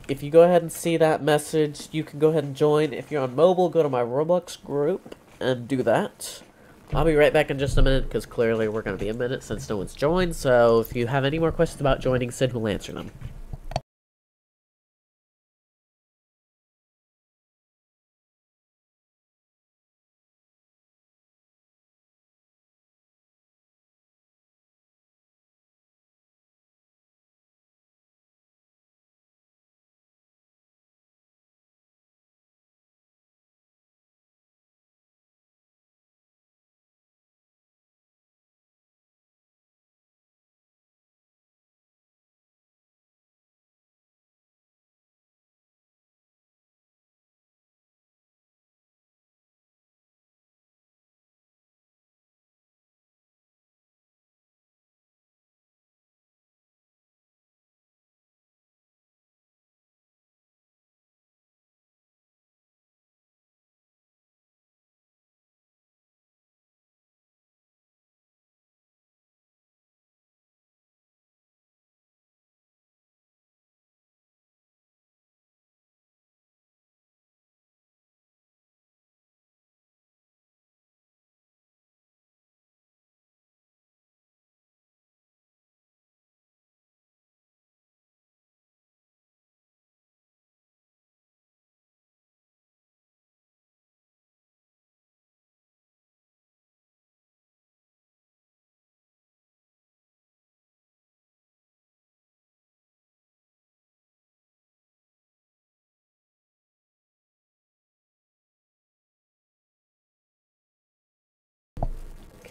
Speaker 1: If you go ahead and see that message, you can go ahead and join. If you're on mobile, go to my Roblox group and do that. I'll be right back in just a minute, because clearly we're going to be a minute since no one's joined, so if you have any more questions about joining, Sid will answer them.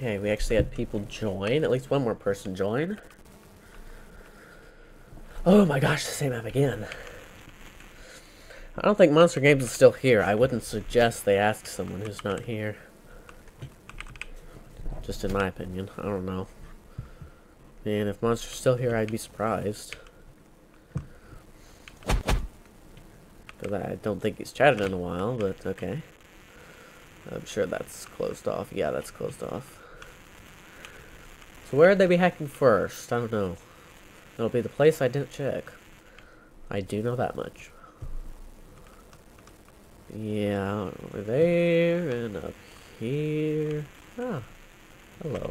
Speaker 1: Okay, we actually had people join. At least one more person join. Oh my gosh, the same map again. I don't think Monster Games is still here. I wouldn't suggest they ask someone who's not here. Just in my opinion. I don't know. And if Monster's still here, I'd be surprised. Because I don't think he's chatted in a while, but okay. I'm sure that's closed off. Yeah, that's closed off. So where would they be hacking first? I don't know. It'll be the place I didn't check. I do know that much. Yeah, over there and up here. Ah, hello.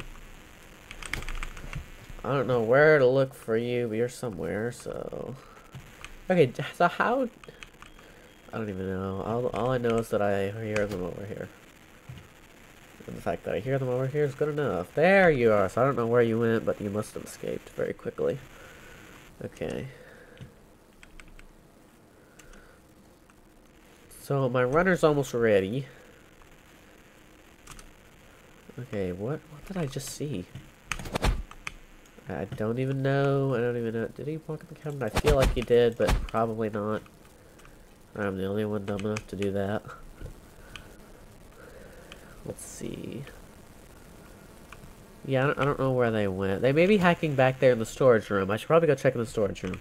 Speaker 1: I don't know where to look for you, but you're somewhere, so... Okay, so how... I don't even know. All, all I know is that I hear them over here. And the fact that I hear them over here is good enough. There you are. So I don't know where you went, but you must have escaped very quickly. Okay. So my runner's almost ready. Okay, what what did I just see? I don't even know. I don't even know. Did he walk in the cabin? I feel like he did, but probably not. I'm the only one dumb enough to do that. Let's see. Yeah, I don't, I don't know where they went. They may be hacking back there in the storage room. I should probably go check in the storage room.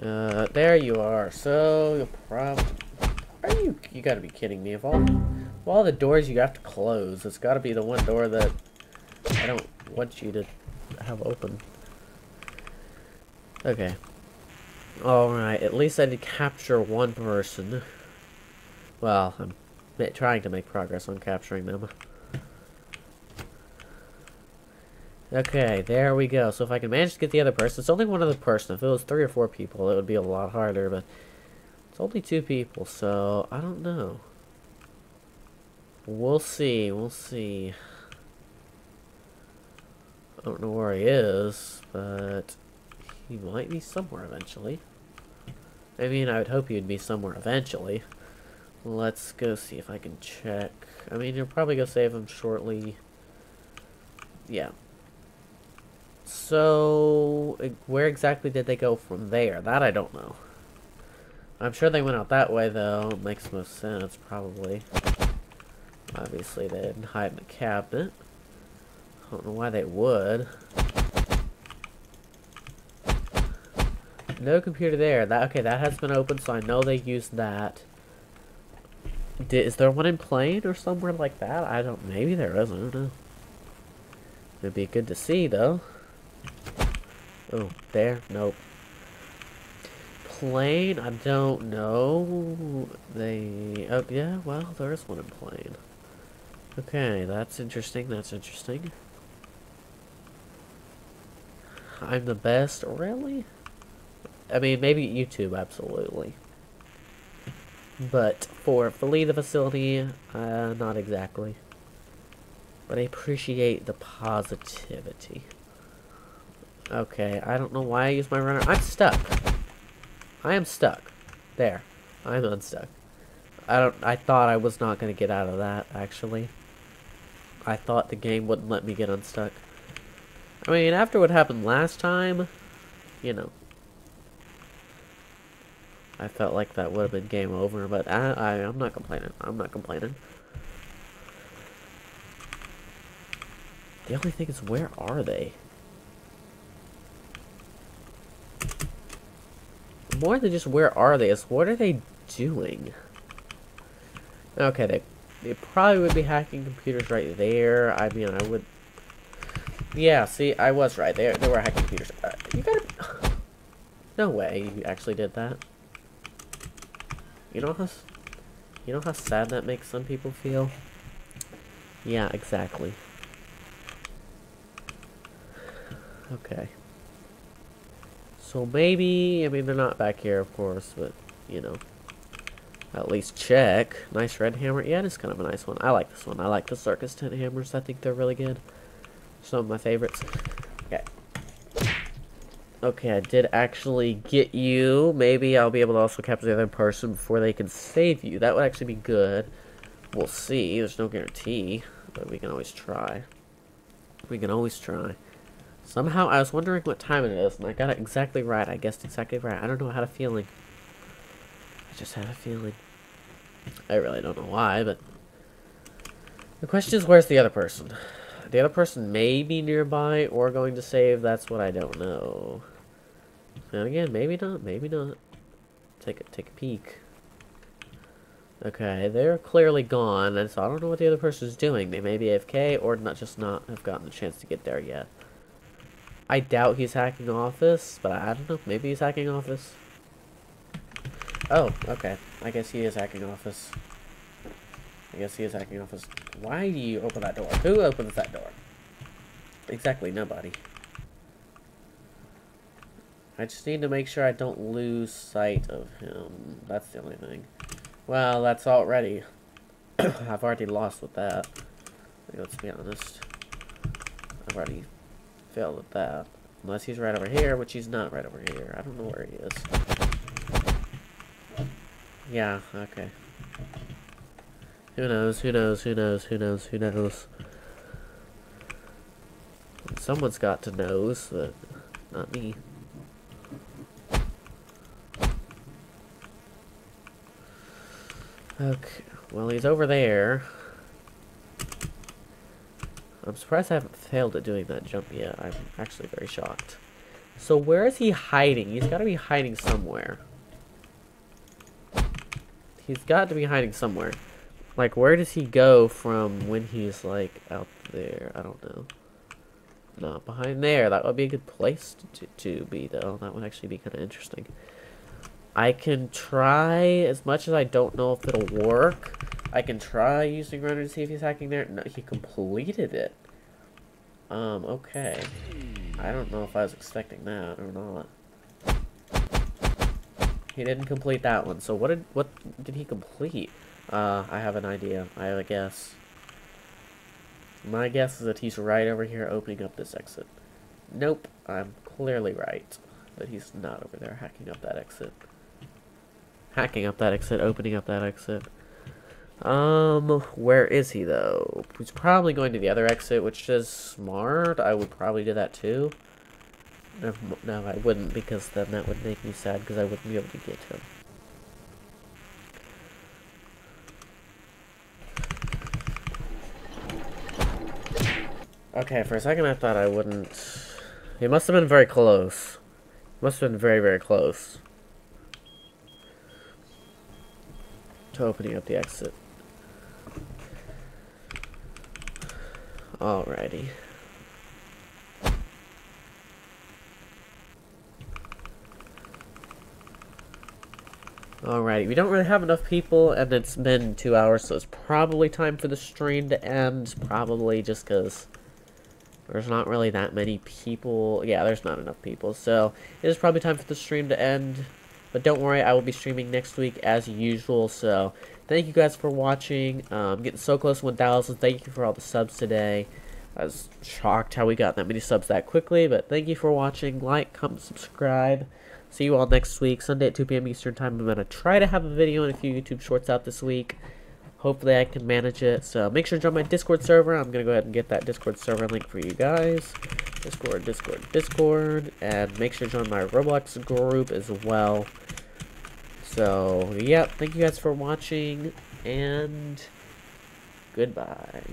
Speaker 1: Uh, there you are. So, you'll probably... Are you... You gotta be kidding me. Of all, of all the doors you have to close, it's gotta be the one door that I don't want you to have open. Okay. Alright, at least I did capture one person. Well, I'm trying to make progress on capturing them. Okay, there we go. So if I can manage to get the other person, it's only one other person. If it was three or four people, it would be a lot harder, but it's only two people, so I don't know. We'll see, we'll see. I don't know where he is, but he might be somewhere eventually. I mean, I would hope he would be somewhere eventually. Let's go see if I can check. I mean, you're probably going to save him shortly. Yeah. So, where exactly did they go from there? That I don't know. I'm sure they went out that way, though. Makes most sense, probably. Obviously, they didn't hide in the cabinet. I don't know why they would. No computer there. That Okay, that has been opened, so I know they used that. Did, is there one in plane or somewhere like that? I don't. Maybe there is. I don't know. It'd be good to see, though. Oh, there? Nope. Plane? I don't know. They... Oh, yeah, well, there is one in plane. Okay, that's interesting, that's interesting. I'm the best? Really? I mean, maybe YouTube, absolutely. But for the Facility, uh, not exactly. But I appreciate the positivity. Okay, I don't know why I use my runner. I'm stuck. I am stuck. There. I'm unstuck. I don't I thought I was not gonna get out of that, actually. I thought the game wouldn't let me get unstuck. I mean, after what happened last time, you know. I felt like that would have been game over, but I, I, I'm not complaining. I'm not complaining. The only thing is, where are they? More than just where are they, is what are they doing? Okay, they, they probably would be hacking computers right there. I mean, I would... Yeah, see, I was right. They, they were hacking computers. Uh, you gotta... No way you actually did that. You know how... You know how sad that makes some people feel? Yeah, exactly. Okay. So maybe, I mean, they're not back here, of course, but, you know, at least check. Nice red hammer. Yeah, it's kind of a nice one. I like this one. I like the circus tent hammers. I think they're really good. Some of my favorites. Okay. I did actually get you. Maybe I'll be able to also capture the other person before they can save you. That would actually be good. We'll see. There's no guarantee, but we can always try. We can always try. Somehow, I was wondering what time it is, and I got it exactly right. I guessed exactly right. I don't know, had a feeling. I just had a feeling. I really don't know why, but... The question is, where's the other person? The other person may be nearby or going to save. That's what I don't know. And again, maybe not, maybe not. Take a, take a peek. Okay, they're clearly gone, and so I don't know what the other person is doing. They may be AFK or not just not have gotten the chance to get there yet. I doubt he's hacking Office, but I don't know. Maybe he's hacking Office. Oh, okay. I guess he is hacking Office. I guess he is hacking Office. Why do you open that door? Who opens that door? Exactly, nobody. I just need to make sure I don't lose sight of him. That's the only thing. Well, that's already... I've already lost with that. Let's be honest. I've already failed at that. Unless he's right over here, which he's not right over here. I don't know where he is. Yeah, okay. Who knows, who knows, who knows, who knows, who knows. Someone's got to knows, but not me. Okay, well he's over there. I'm surprised I haven't failed at doing that jump yet. I'm actually very shocked. So where is he hiding? He's got to be hiding somewhere. He's got to be hiding somewhere. Like, where does he go from when he's, like, out there? I don't know. Not behind there. That would be a good place to, to be, though. That would actually be kind of interesting. I can try, as much as I don't know if it'll work, I can try using runner to see if he's hacking there. No, he completed it. Um, okay. I don't know if I was expecting that or not. He didn't complete that one. So what did what did he complete? Uh, I have an idea. I have a guess. My guess is that he's right over here opening up this exit. Nope, I'm clearly right that he's not over there hacking up that exit. Hacking up that exit, opening up that exit. Um, where is he though? He's probably going to the other exit, which is smart. I would probably do that too. No, no I wouldn't because then that would make me sad because I wouldn't be able to get him. Okay, for a second I thought I wouldn't... He must have been very close. Must have been very, very close. To opening up the exit. Alrighty. Alrighty, we don't really have enough people, and it's been two hours, so it's probably time for the stream to end. Probably just because there's not really that many people. Yeah, there's not enough people, so it is probably time for the stream to end. But don't worry, I will be streaming next week as usual, so thank you guys for watching. Um, I'm getting so close to 1,000. Thank you for all the subs today. I was shocked how we got that many subs that quickly, but thank you for watching. Like, comment, subscribe. See you all next week, Sunday at 2 p.m. Eastern Time. I'm going to try to have a video and a few YouTube shorts out this week. Hopefully I can manage it. So make sure to join my Discord server. I'm going to go ahead and get that Discord server link for you guys. Discord, Discord, Discord. And make sure to join my Roblox group as well. So, yep. Thank you guys for watching. And goodbye.